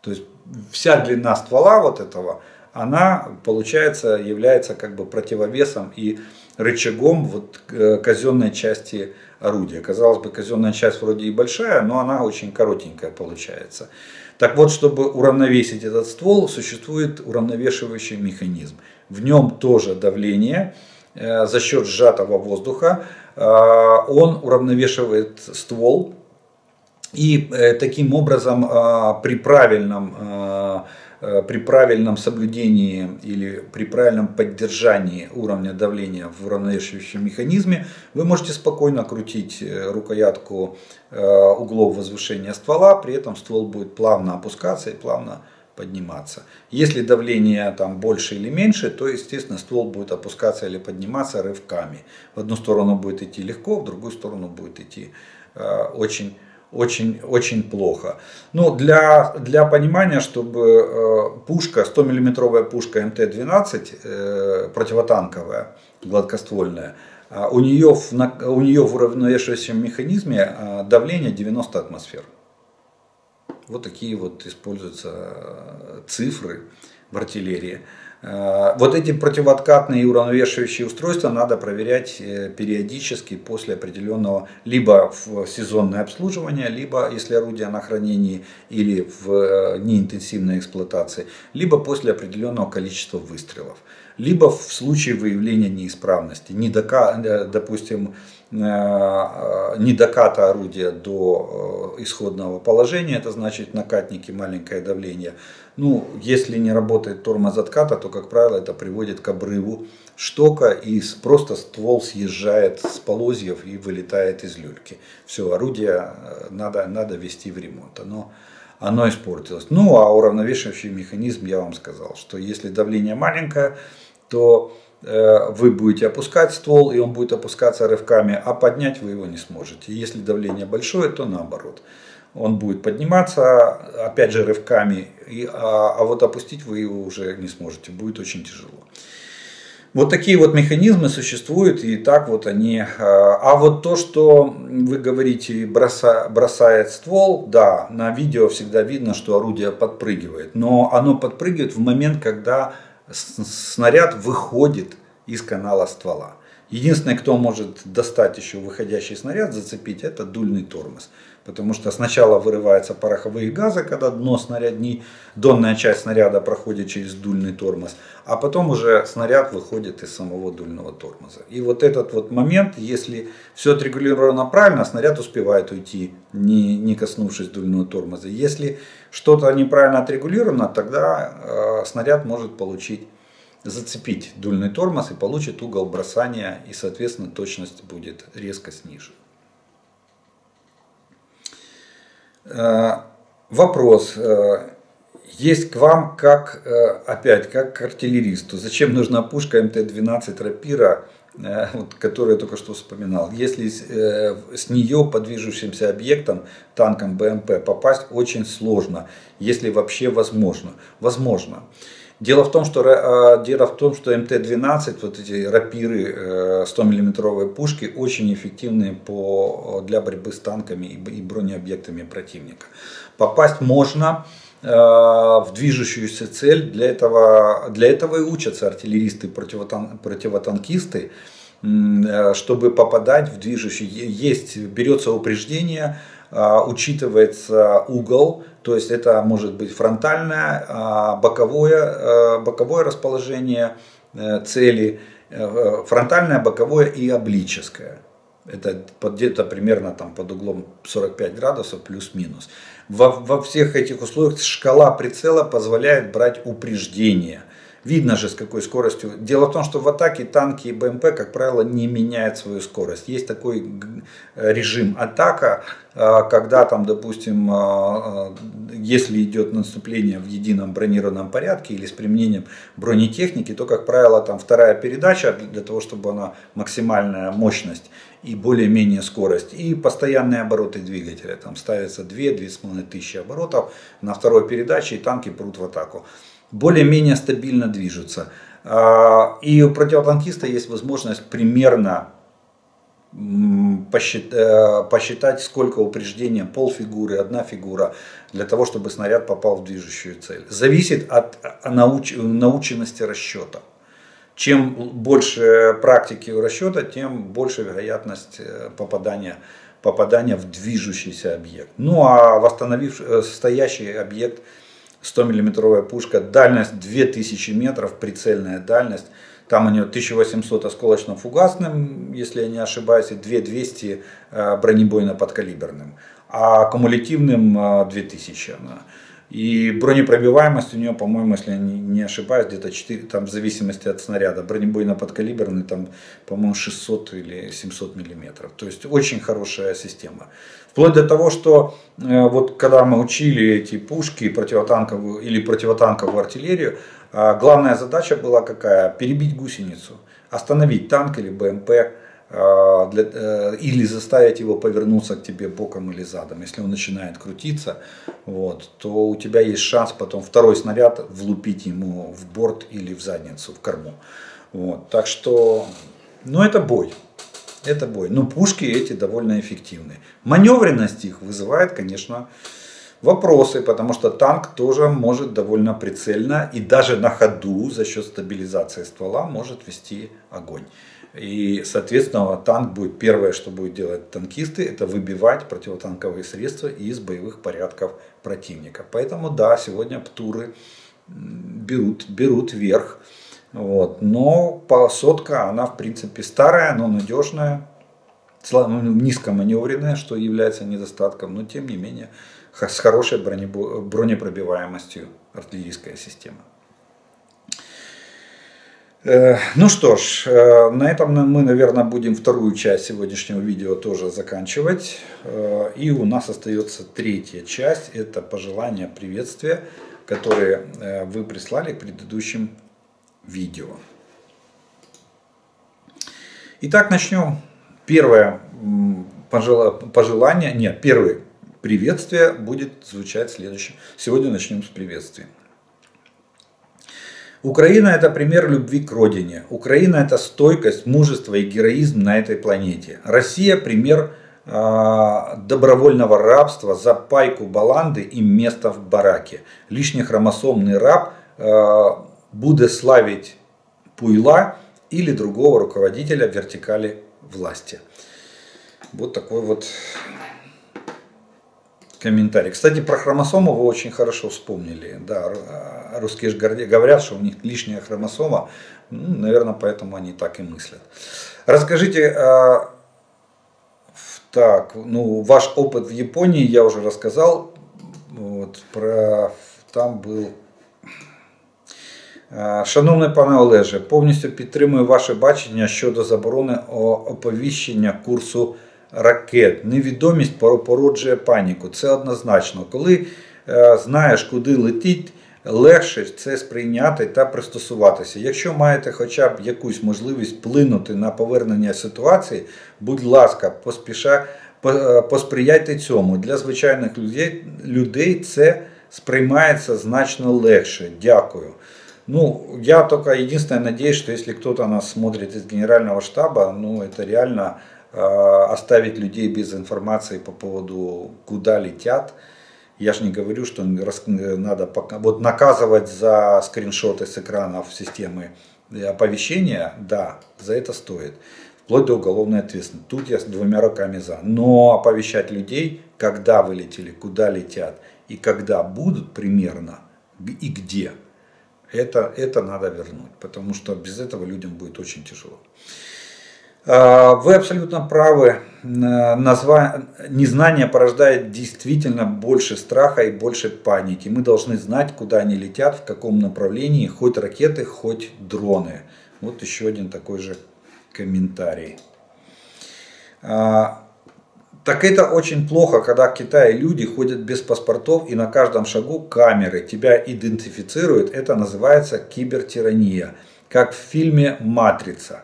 То есть вся длина ствола вот этого, она, получается, является как бы противовесом и рычагом вот э, казенной части орудия. Казалось бы, казенная часть вроде и большая, но она очень коротенькая получается. Так вот, чтобы уравновесить этот ствол, существует уравновешивающий механизм. В нем тоже давление э, за счет сжатого воздуха. Э, он уравновешивает ствол и э, таким образом при правильном, при правильном соблюдении или при правильном поддержании уровня давления в уравновешивающем механизме вы можете спокойно крутить э, рукоятку углов возвышения ствола, при этом ствол будет плавно опускаться и плавно подниматься. Если давление там больше или меньше, то естественно ствол будет опускаться или подниматься рывками. В одну сторону будет идти легко, в другую сторону будет идти очень очень, очень плохо. Ну, для, для понимания, чтобы э, пушка, 100-миллиметровая пушка МТ-12, э, противотанковая, гладкоствольная, э, у нее, в, у нее в уравновешивающем механизме э, давление 90 атмосфер. Вот такие вот используются э, цифры в артиллерии. Э, вот эти противооткатные и уравновешивающие устройства надо проверять э, периодически после определенного, либо в сезонное обслуживание, либо если орудие на хранении или в э, неинтенсивной эксплуатации, либо после определенного количества выстрелов, либо в случае выявления неисправности, недока, допустим, недоката орудия до исходного положения, это значит накатники маленькое давление, ну, если не работает тормоз отката, то, как правило, это приводит к обрыву штока и просто ствол съезжает с полозьев и вылетает из люльки. Все, орудие э, надо, надо вести в ремонт. Оно, оно испортилось. Ну, а уравновешивающий механизм, я вам сказал, что если давление маленькое, то э, вы будете опускать ствол, и он будет опускаться рывками, а поднять вы его не сможете. Если давление большое, то наоборот он будет подниматься, опять же, рывками, и, а, а вот опустить вы его уже не сможете, будет очень тяжело. Вот такие вот механизмы существуют, и так вот они. А вот то, что вы говорите, броса, бросает ствол, да, на видео всегда видно, что орудие подпрыгивает. Но оно подпрыгивает в момент, когда снаряд выходит из канала ствола. Единственное, кто может достать еще выходящий снаряд, зацепить, это дульный тормоз. Потому что сначала вырываются пороховые газы, когда дно снарядни, донная часть снаряда проходит через дульный тормоз, а потом уже снаряд выходит из самого дульного тормоза. И вот этот вот момент, если все отрегулировано правильно, снаряд успевает уйти, не, не коснувшись дульного тормоза. Если что-то неправильно отрегулировано, тогда э, снаряд может получить зацепить дульный тормоз и получит угол бросания и соответственно точность будет резко снижена. Э, вопрос э, есть к вам как, э, опять, как к артиллеристу. Зачем нужна пушка МТ-12 «Рапира», вот, которую я только что вспоминал. Если с нее по движущимся объектам, танкам БМП попасть очень сложно, если вообще возможно. Возможно. Дело в том, что, а, дело в том, что МТ-12, вот эти рапиры 100-мм пушки, очень эффективны по, для борьбы с танками и бронеобъектами противника. Попасть можно э, в движущуюся цель. Для этого, для этого и учатся артиллеристы, противотан, противотанкисты, э, чтобы попадать в движущий. Есть, берется упреждение, учитывается угол, то есть это может быть фронтальное, а, боковое, а, боковое расположение э, цели, э, фронтальное, боковое и облическое. Это где-то примерно там под углом 45 градусов плюс-минус. Во, во всех этих условиях шкала прицела позволяет брать упреждение – Видно же, с какой скоростью. Дело в том, что в атаке танки и БМП, как правило, не меняют свою скорость. Есть такой режим атака, а, когда там, допустим, а, а, если идет наступление в едином бронированном порядке или с применением бронетехники, то, как правило, там вторая передача для того, чтобы она максимальная мощность и более-менее скорость, и постоянные обороты двигателя. Там ставится 2-2,5 тысячи оборотов на второй передаче, и танки прут в атаку более-менее стабильно движутся. А, и у противотанкиста есть возможность примерно э, посчитать, сколько упреждения, полфигуры, одна фигура, для того, чтобы снаряд попал в движущую цель. Зависит от науч, наученности расчета. Чем больше практики у расчета, тем больше вероятность э, попадания, попадания в движущийся объект. Ну а восстановив э, стоящий объект 100-миллиметровая пушка, дальность 2000 метров, прицельная дальность. Там у нее 1800 осколочно-фугасным, если я не ошибаюсь, и 2200 э, бронебойно-подкалиберным. А кумулятивным 2000 э. И бронепробиваемость у нее, по-моему, если я не ошибаюсь, где-то 4, там в зависимости от снаряда. Бронебойно-подкалиберный там, по-моему, 600 или 700 миллиметров. То есть очень хорошая система. Вплоть до того, что э, вот когда мы учили эти пушки противотанковую или противотанковую артиллерию, э, главная задача была какая? Перебить гусеницу, остановить танк или БМП для, э, или заставить его повернуться к тебе боком или задом. Если он начинает крутиться, вот, то у тебя есть шанс потом второй снаряд влупить ему в борт или в задницу, в корму. Вот, так что, ну это бой. Это бой. Но пушки эти довольно эффективны. Маневренность их вызывает, конечно, вопросы, потому что танк тоже может довольно прицельно и даже на ходу за счет стабилизации ствола может вести огонь. И, соответственно, танк будет первое, что будет делать танкисты, это выбивать противотанковые средства из боевых порядков противника. Поэтому, да, сегодня птуры берут, берут верх. Вот. Но сотка, она в принципе старая, но надежная, ну, низкоманевренная, что является недостатком, но тем не менее с хорошей бронепробиваемостью артиллерийская система. Э, ну что ж, э, на этом мы, наверное, будем вторую часть сегодняшнего видео тоже заканчивать. Э, и у нас остается третья часть, это пожелания, приветствия, которые вы прислали к предыдущим видео. Итак, начнем. Первое пожелание, нет, первое приветствие будет звучать следующим. Сегодня начнем с приветствия. Украина это пример любви к родине. Украина это стойкость, мужество и героизм на этой планете. Россия пример э, добровольного рабства за пайку баланды и место в бараке. Лишний хромосомный раб э, будет славить Пуйла или другого руководителя вертикали власти. Вот такой вот комментарий. Кстати, про хромосому вы очень хорошо вспомнили. Да, русские же говорят, что у них лишняя хромосома. Ну, наверное, поэтому они так и мыслят. Расскажите, а, так, ну, ваш опыт в Японии я уже рассказал. Вот, про, там был Шановний пане Олеже, повністю підтримую ваше бачення щодо заборони оповіщення курсу ракет. Невідомість породжує паніку. Це однозначно. Коли е, знаєш, куди летить, легше це сприйняти та пристосуватися. Якщо маєте хоча б якусь можливість вплинути на повернення ситуації, будь ласка, поспіша, е, посприяйте цьому. Для звичайних людей, людей це сприймається значно легше. Дякую. Ну, я только единственное надеюсь, что если кто-то нас смотрит из генерального штаба, ну, это реально оставить людей без информации по поводу, куда летят. Я же не говорю, что надо пока, вот наказывать за скриншоты с экранов системы оповещения, да, за это стоит. Вплоть до уголовной ответственности. Тут я с двумя руками за. Но оповещать людей, когда вы летели, куда летят и когда будут примерно и где – это, это надо вернуть, потому что без этого людям будет очень тяжело. А, вы абсолютно правы. Назва... Незнание порождает действительно больше страха и больше паники. Мы должны знать, куда они летят, в каком направлении, хоть ракеты, хоть дроны. Вот еще один такой же комментарий. А, так это очень плохо, когда в Китае люди ходят без паспортов и на каждом шагу камеры тебя идентифицируют. Это называется кибертирания, как в фильме «Матрица».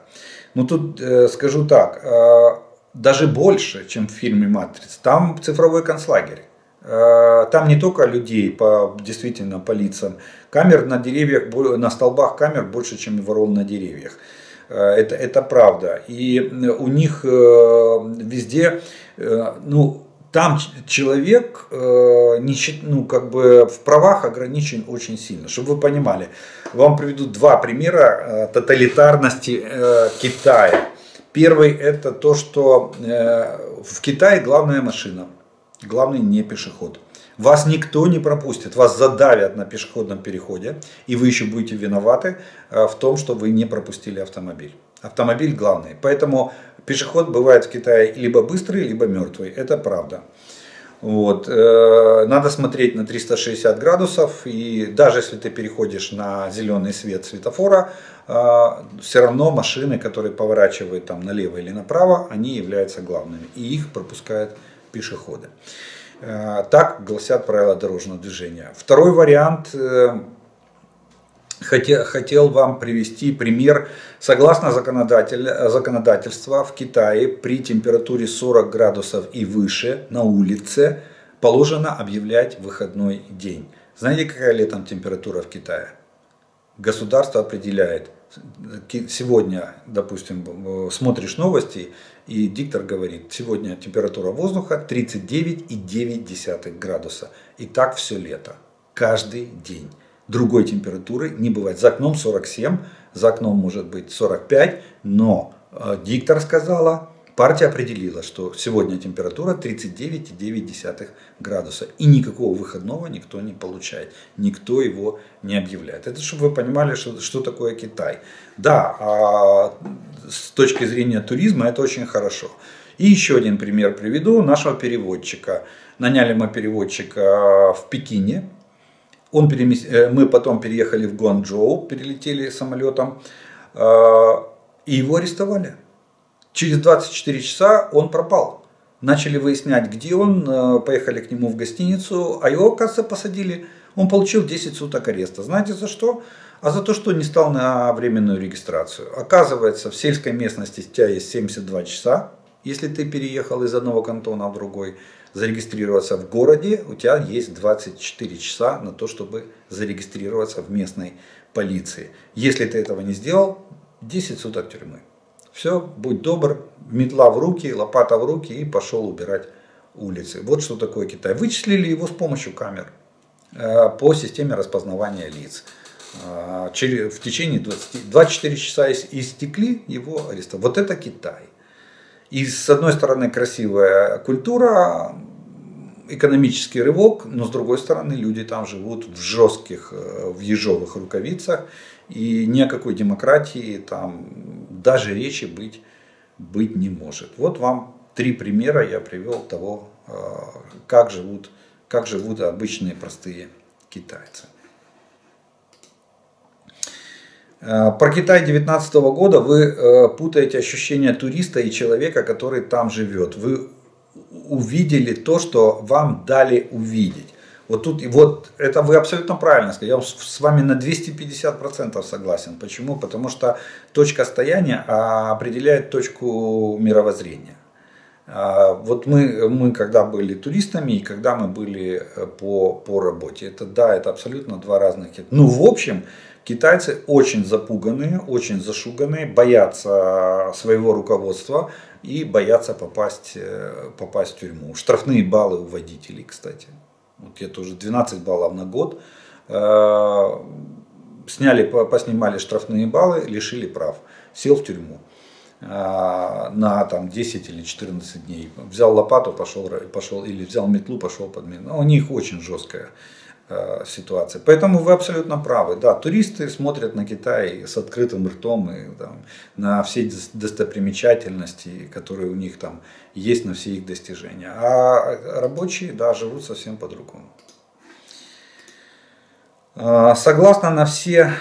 Ну тут э, скажу так, э, даже больше, чем в фильме «Матрица». Там цифровой концлагерь. Э, там не только людей по, действительно по лицам. Камер на деревьях, на столбах камер больше, чем ворон на деревьях. Э, это, это правда. И у них э, везде Э, ну, там человек э, ну, как бы в правах ограничен очень сильно. Чтобы вы понимали, вам приведу два примера э, тоталитарности Китая. Первый это то, что в Китае главная машина, главный не пешеход. Вас никто не пропустит, вас задавят на пешеходном переходе, и вы еще будете виноваты в том, что вы не пропустили автомобиль. Автомобиль главный. Поэтому Пешеход бывает в Китае либо быстрый, либо мертвый. Это правда. Вот. Э, надо смотреть на 360 градусов, и даже если ты переходишь на зеленый свет светофора, э, все равно машины, которые поворачивают там налево или направо, они являются главными, и их пропускают пешеходы. Э, так гласят правила дорожного движения. Второй вариант хотел, хотел вам привести пример. Согласно законодатель, законодательства в Китае при температуре 40 градусов и выше на улице положено объявлять выходной день. Знаете, какая летом температура в Китае? Государство определяет. Сегодня, допустим, смотришь новости, и диктор говорит, сегодня температура воздуха 39,9 градуса. И так все лето. Каждый день другой температуры не бывает. За окном 47, за окном может быть 45, но э, диктор сказала, партия определила, что сегодня температура 39,9 градуса. И никакого выходного никто не получает, никто его не объявляет. Это чтобы вы понимали, что, что такое Китай. Да, а с точки зрения туризма это очень хорошо. И еще один пример приведу нашего переводчика. Наняли мы переводчика в Пекине, он перемес... Э, мы потом переехали в Гуанчжоу, перелетели самолетом, э, и его арестовали. Через 24 часа он пропал. Начали выяснять, где он, э, поехали к нему в гостиницу, а его, оказывается, посадили. Он получил 10 суток ареста. Знаете за что? А за то, что не стал на временную регистрацию. Оказывается, в сельской местности у тебя есть 72 часа, Если ты переехал из одного кантона в другой, зарегистрироваться в городе, у тебя есть 24 часа на то, чтобы зарегистрироваться в местной полиции. Если ты этого не сделал, 10 суток тюрьмы. Все, будь добр, метла в руки, лопата в руки и пошел убирать улицы. Вот что такое Китай. Вычислили его с помощью камер э, по системе распознавания лиц. Э, в течение 20, 24 часа истекли его ареста. Вот это Китай. И с одной стороны красивая культура, экономический рывок, но с другой стороны люди там живут в жестких, э, в ежовых рукавицах, и ни о какой демократии там даже речи быть, быть не может. Вот вам три примера я привел того, э, как живут, как живут обычные простые китайцы. Э, про Китай 2019 года вы э, путаете ощущение туриста и человека, который там живет. Вы увидели то, что вам дали увидеть. Вот тут, и вот это вы абсолютно правильно сказали. Я с вами на 250% согласен. Почему? Потому что точка стояния определяет точку мировоззрения. А, вот мы, мы когда были туристами и когда мы были э, по, по работе, это да, это абсолютно два разных. Ну, в общем, Китайцы очень запуганные, очень зашуганные, боятся своего руководства и боятся попасть, э, попасть в тюрьму. Штрафные баллы у водителей, кстати. Вот я тоже 12 баллов на год. Э, сняли, поснимали штрафные баллы, лишили прав. Сел в тюрьму э, на там, 10 или 14 дней. Взял лопату, пошел, пошел или взял метлу, пошел под метлу. У них очень жесткая Э, ситуация. Поэтому вы абсолютно правы. Да, туристы смотрят на Китай с открытым ртом и там, на все достопримечательности, которые у них там есть, на все их достижения. А рабочие, да, живут совсем по-другому. Э, согласно на все,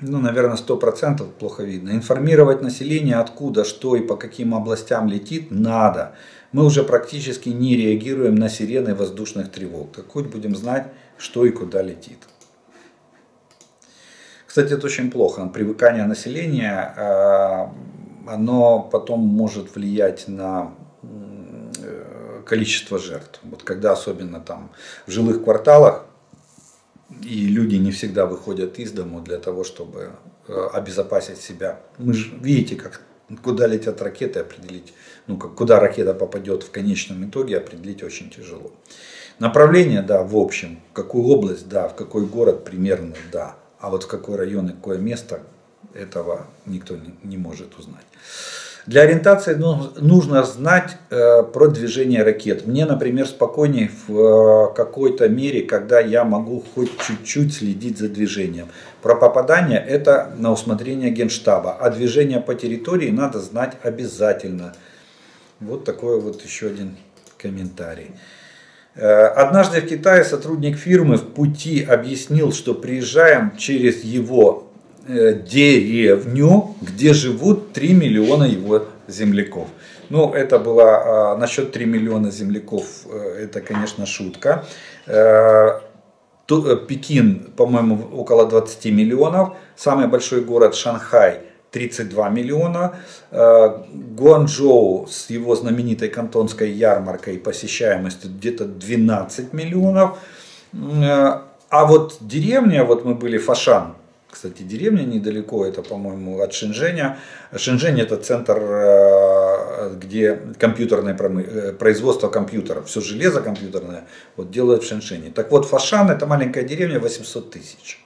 ну, наверное, 100% плохо видно, информировать население, откуда, что и по каким областям летит, надо мы уже практически не реагируем на сирены воздушных тревог. Так хоть будем знать, что и куда летит. Кстати, это очень плохо. Привыкание населения, а, оно потом может влиять на количество жертв. Вот когда особенно там в жилых кварталах и люди не всегда выходят из дому для того, чтобы э, обезопасить себя. Мы же видите, как Куда летят ракеты, определить, ну, куда ракета попадет в конечном итоге, определить очень тяжело. Направление, да, в общем, в какую область, да, в какой город примерно, да. А вот в какой район и какое место, этого никто не, не может узнать. Для ориентации нужно знать э, про движение ракет. Мне, например, спокойнее в э, какой-то мере, когда я могу хоть чуть-чуть следить за движением. Про попадание это на усмотрение генштаба, а движение по территории надо знать обязательно. Вот такой вот еще один комментарий. Э, однажды в Китае сотрудник фирмы в пути объяснил, что приезжаем через его Э, деревню, где живут 3 миллиона его земляков. Ну, это было а, насчет 3 миллиона земляков, э, это, конечно, шутка. Пекин, по-моему, около 20 миллионов. Самый большой город Шанхай 32 миллиона. Гуанчжоу с его знаменитой кантонской ярмаркой посещаемостью где-то 12 миллионов. А вот деревня, вот мы были Фашан, кстати, деревня недалеко, это, по-моему, от Шэньчжэня. Шэньчжэнь это центр, э, где компьютерное э, производство компьютеров, все железо компьютерное вот делают в Шэньчжэне. Так вот, Фашан это маленькая деревня, 800 тысяч.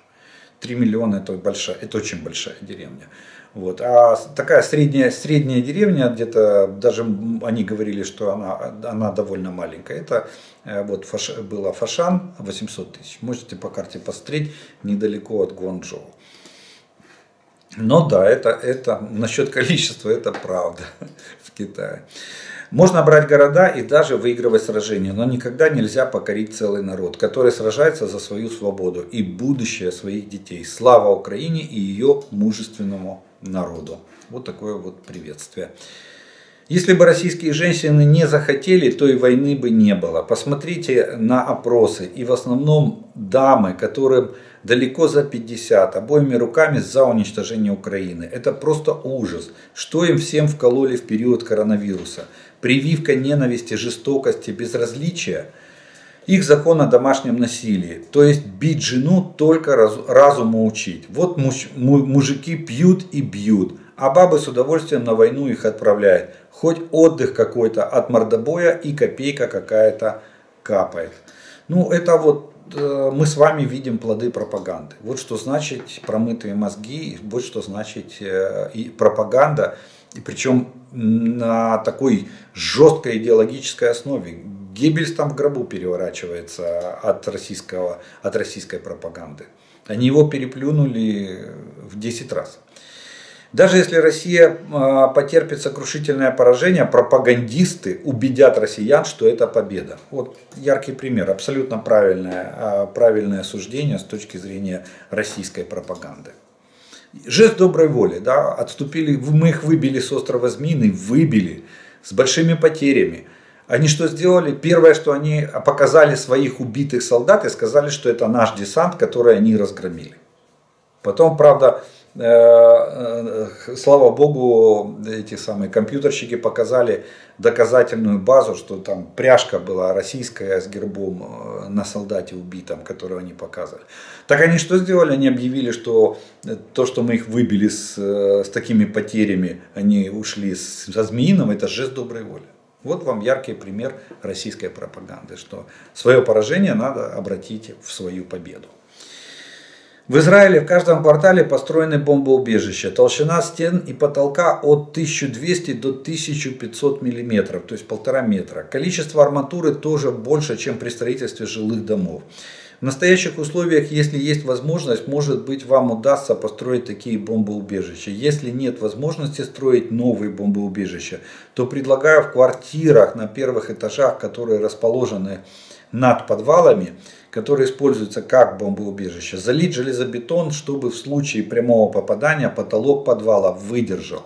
3 миллиона это большая, это очень большая деревня. Вот. А такая средняя, средняя деревня, где-то даже они говорили, что она, она довольно маленькая. Это э, вот Фаш, была Фашан 800 тысяч. Можете по карте посмотреть, недалеко от Гуанчжоу. Но да, это, это насчет количества, это правда в Китае. Можно брать города и даже выигрывать сражения, но никогда нельзя покорить целый народ, который сражается за свою свободу и будущее своих детей. Слава Украине и ее мужественному народу. Вот такое вот приветствие. Если бы российские женщины не захотели, то и войны бы не было. Посмотрите на опросы. И в основном дамы, которым далеко за 50, обоими руками за уничтожение Украины. Это просто ужас. Что им всем вкололи в период коронавируса? Прививка ненависти, жестокости, безразличия – их закон о домашнем насилии. То есть бить жену только разуму учить. Вот муж, мужики пьют и бьют, а бабы с удовольствием на войну их отправляют. Хоть отдых какой-то от мордобоя и копейка какая-то капает. Ну это вот э, мы с вами видим плоды пропаганды. Вот что значит промытые мозги, вот что значит э, и пропаганда. И причем на такой жесткой идеологической основе, Геббельс там в гробу переворачивается от, российского, от российской пропаганды. Они его переплюнули в 10 раз. Даже если Россия а, потерпит сокрушительное поражение, пропагандисты убедят россиян, что это победа. Вот яркий пример, абсолютно правильное, а, правильное суждение с точки зрения российской пропаганды. Жест доброй воли, да, отступили, мы их выбили с острова Змеиный, выбили с большими потерями. Они что сделали? Первое, что они показали своих убитых солдат и сказали, что это наш десант, который они разгромили. Потом, правда, э, э, слава богу, эти самые компьютерщики показали доказательную базу, что там пряжка была российская с гербом э, на солдате убитом, которую они показывали. Так они что сделали? Они объявили, что то, что мы их выбили с, с такими потерями, они ушли со Змеиным, это жест доброй воли. Вот вам яркий пример российской пропаганды, что свое поражение надо обратить в свою победу. В Израиле в каждом квартале построены бомбоубежища. Толщина стен и потолка от 1200 до 1500 миллиметров, то есть полтора метра. Количество арматуры тоже больше, чем при строительстве жилых домов. В настоящих условиях, если есть возможность, может быть вам удастся построить такие бомбоубежища. Если нет возможности строить новые бомбоубежища, то предлагаю в квартирах на первых этажах, которые расположены над подвалами, которые используются как бомбоубежище, залить железобетон, чтобы в случае прямого попадания потолок подвала выдержал.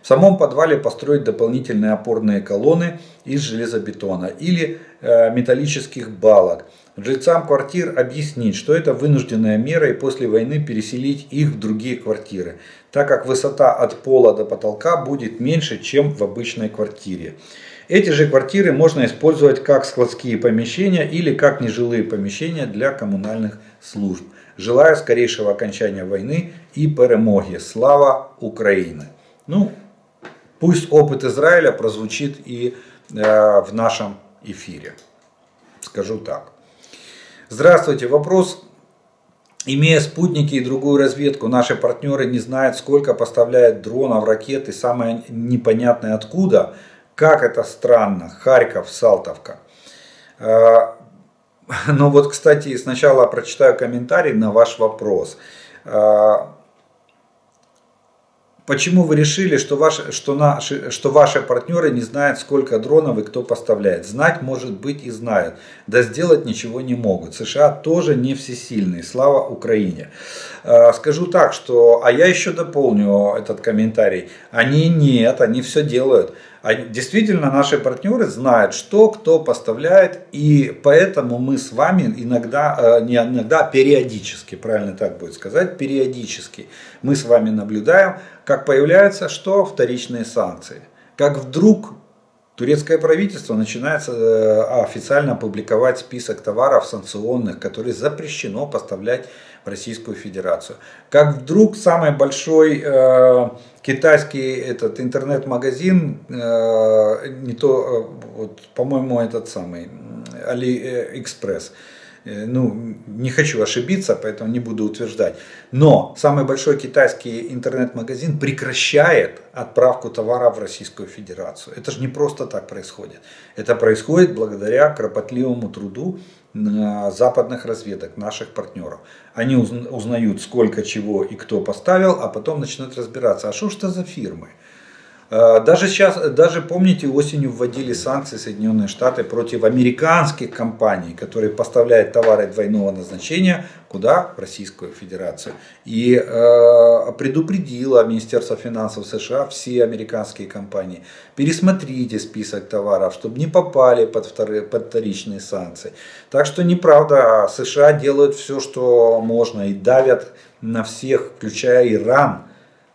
В самом подвале построить дополнительные опорные колонны из железобетона или э, металлических балок. Жильцам квартир объяснить, что это вынужденная мера и после войны переселить их в другие квартиры, так как высота от пола до потолка будет меньше, чем в обычной квартире. Эти же квартиры можно использовать как складские помещения или как нежилые помещения для коммунальных служб. Желаю скорейшего окончания войны и перемоги. Слава Украине! Ну, пусть опыт Израиля прозвучит и э, в нашем эфире. Скажу так. Здравствуйте. Вопрос. Имея спутники и другую разведку, наши партнеры не знают, сколько поставляют дронов, ракет и самое непонятное откуда. Как это странно. Харьков, Салтовка. А, ну вот, кстати, сначала прочитаю комментарий на ваш вопрос. Почему вы решили, что ваши, что, наши, что ваши партнеры не знают, сколько дронов и кто поставляет? Знать, может быть, и знают. Да сделать ничего не могут. США тоже не всесильные. Слава Украине. А, скажу так, что, а я еще дополню этот комментарий. Они нет, они все делают. Действительно, наши партнеры знают, что кто поставляет, и поэтому мы с вами иногда, э, не иногда, периодически, правильно так будет сказать, периодически, мы с вами наблюдаем, как появляются что? Вторичные санкции. Как вдруг турецкое правительство начинает э, официально публиковать список товаров санкционных, которые запрещено поставлять Российскую Федерацию. Как вдруг самый большой э, китайский этот интернет-магазин, э, не то, э, вот, по-моему, этот самый AliExpress, э, ну, не хочу ошибиться, поэтому не буду утверждать. Но самый большой китайский интернет-магазин прекращает отправку товара в Российскую Федерацию. Это же не просто так происходит. Это происходит благодаря кропотливому труду западных разведок, наших партнеров. Они узнают, сколько чего и кто поставил, а потом начинают разбираться, а что ж это за фирмы? Э, даже сейчас, даже помните, осенью вводили санкции Соединенные Штаты против американских компаний, которые поставляют товары двойного назначения куда? В Российскую Федерацию. И э, предупредило Министерство финансов США все американские компании, пересмотрите список товаров, чтобы не попали под, вторые, под вторичные санкции. Так что неправда, США делают все, что можно и давят на всех, включая Иран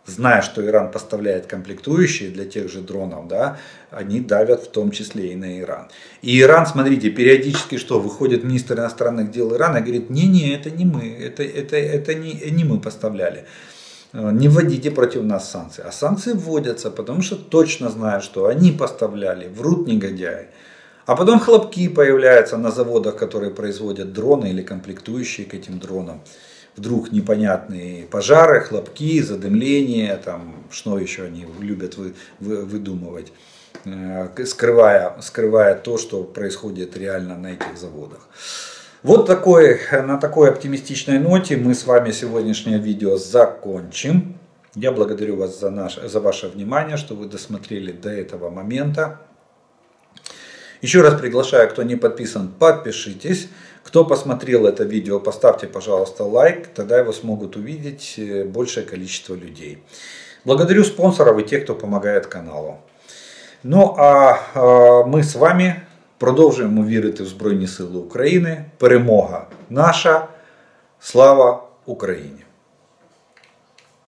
зная, что Иран поставляет комплектующие для тех же дронов, да, они давят в том числе и на Иран. И Иран, смотрите, периодически что, выходит министр иностранных дел Ирана и говорит, не-не, это не мы, это, это, это не, не мы поставляли. Не вводите против нас санкции. А санкции вводятся, потому что точно знают, что они поставляли, врут негодяи. А потом хлопки появляются на заводах, которые производят дроны или комплектующие к этим дронам вдруг непонятные пожары, хлопки, задымление, там, что еще они любят вы, вы, выдумывать, э, скрывая, скрывая то, что происходит реально на этих заводах. Вот такой, на такой оптимистичной ноте мы с вами сегодняшнее видео закончим. Я благодарю вас за, наш, за ваше внимание, что вы досмотрели до этого момента. Еще раз приглашаю, кто не подписан, подпишитесь. Кто посмотрел это видео, поставьте, пожалуйста, лайк, тогда его смогут увидеть э, большее количество людей. Благодарю спонсоров и тех, кто помогает каналу. Ну а, а ми з вами продовжуємо вірити в Збройні Сили України. Перемога наша. Слава Україні!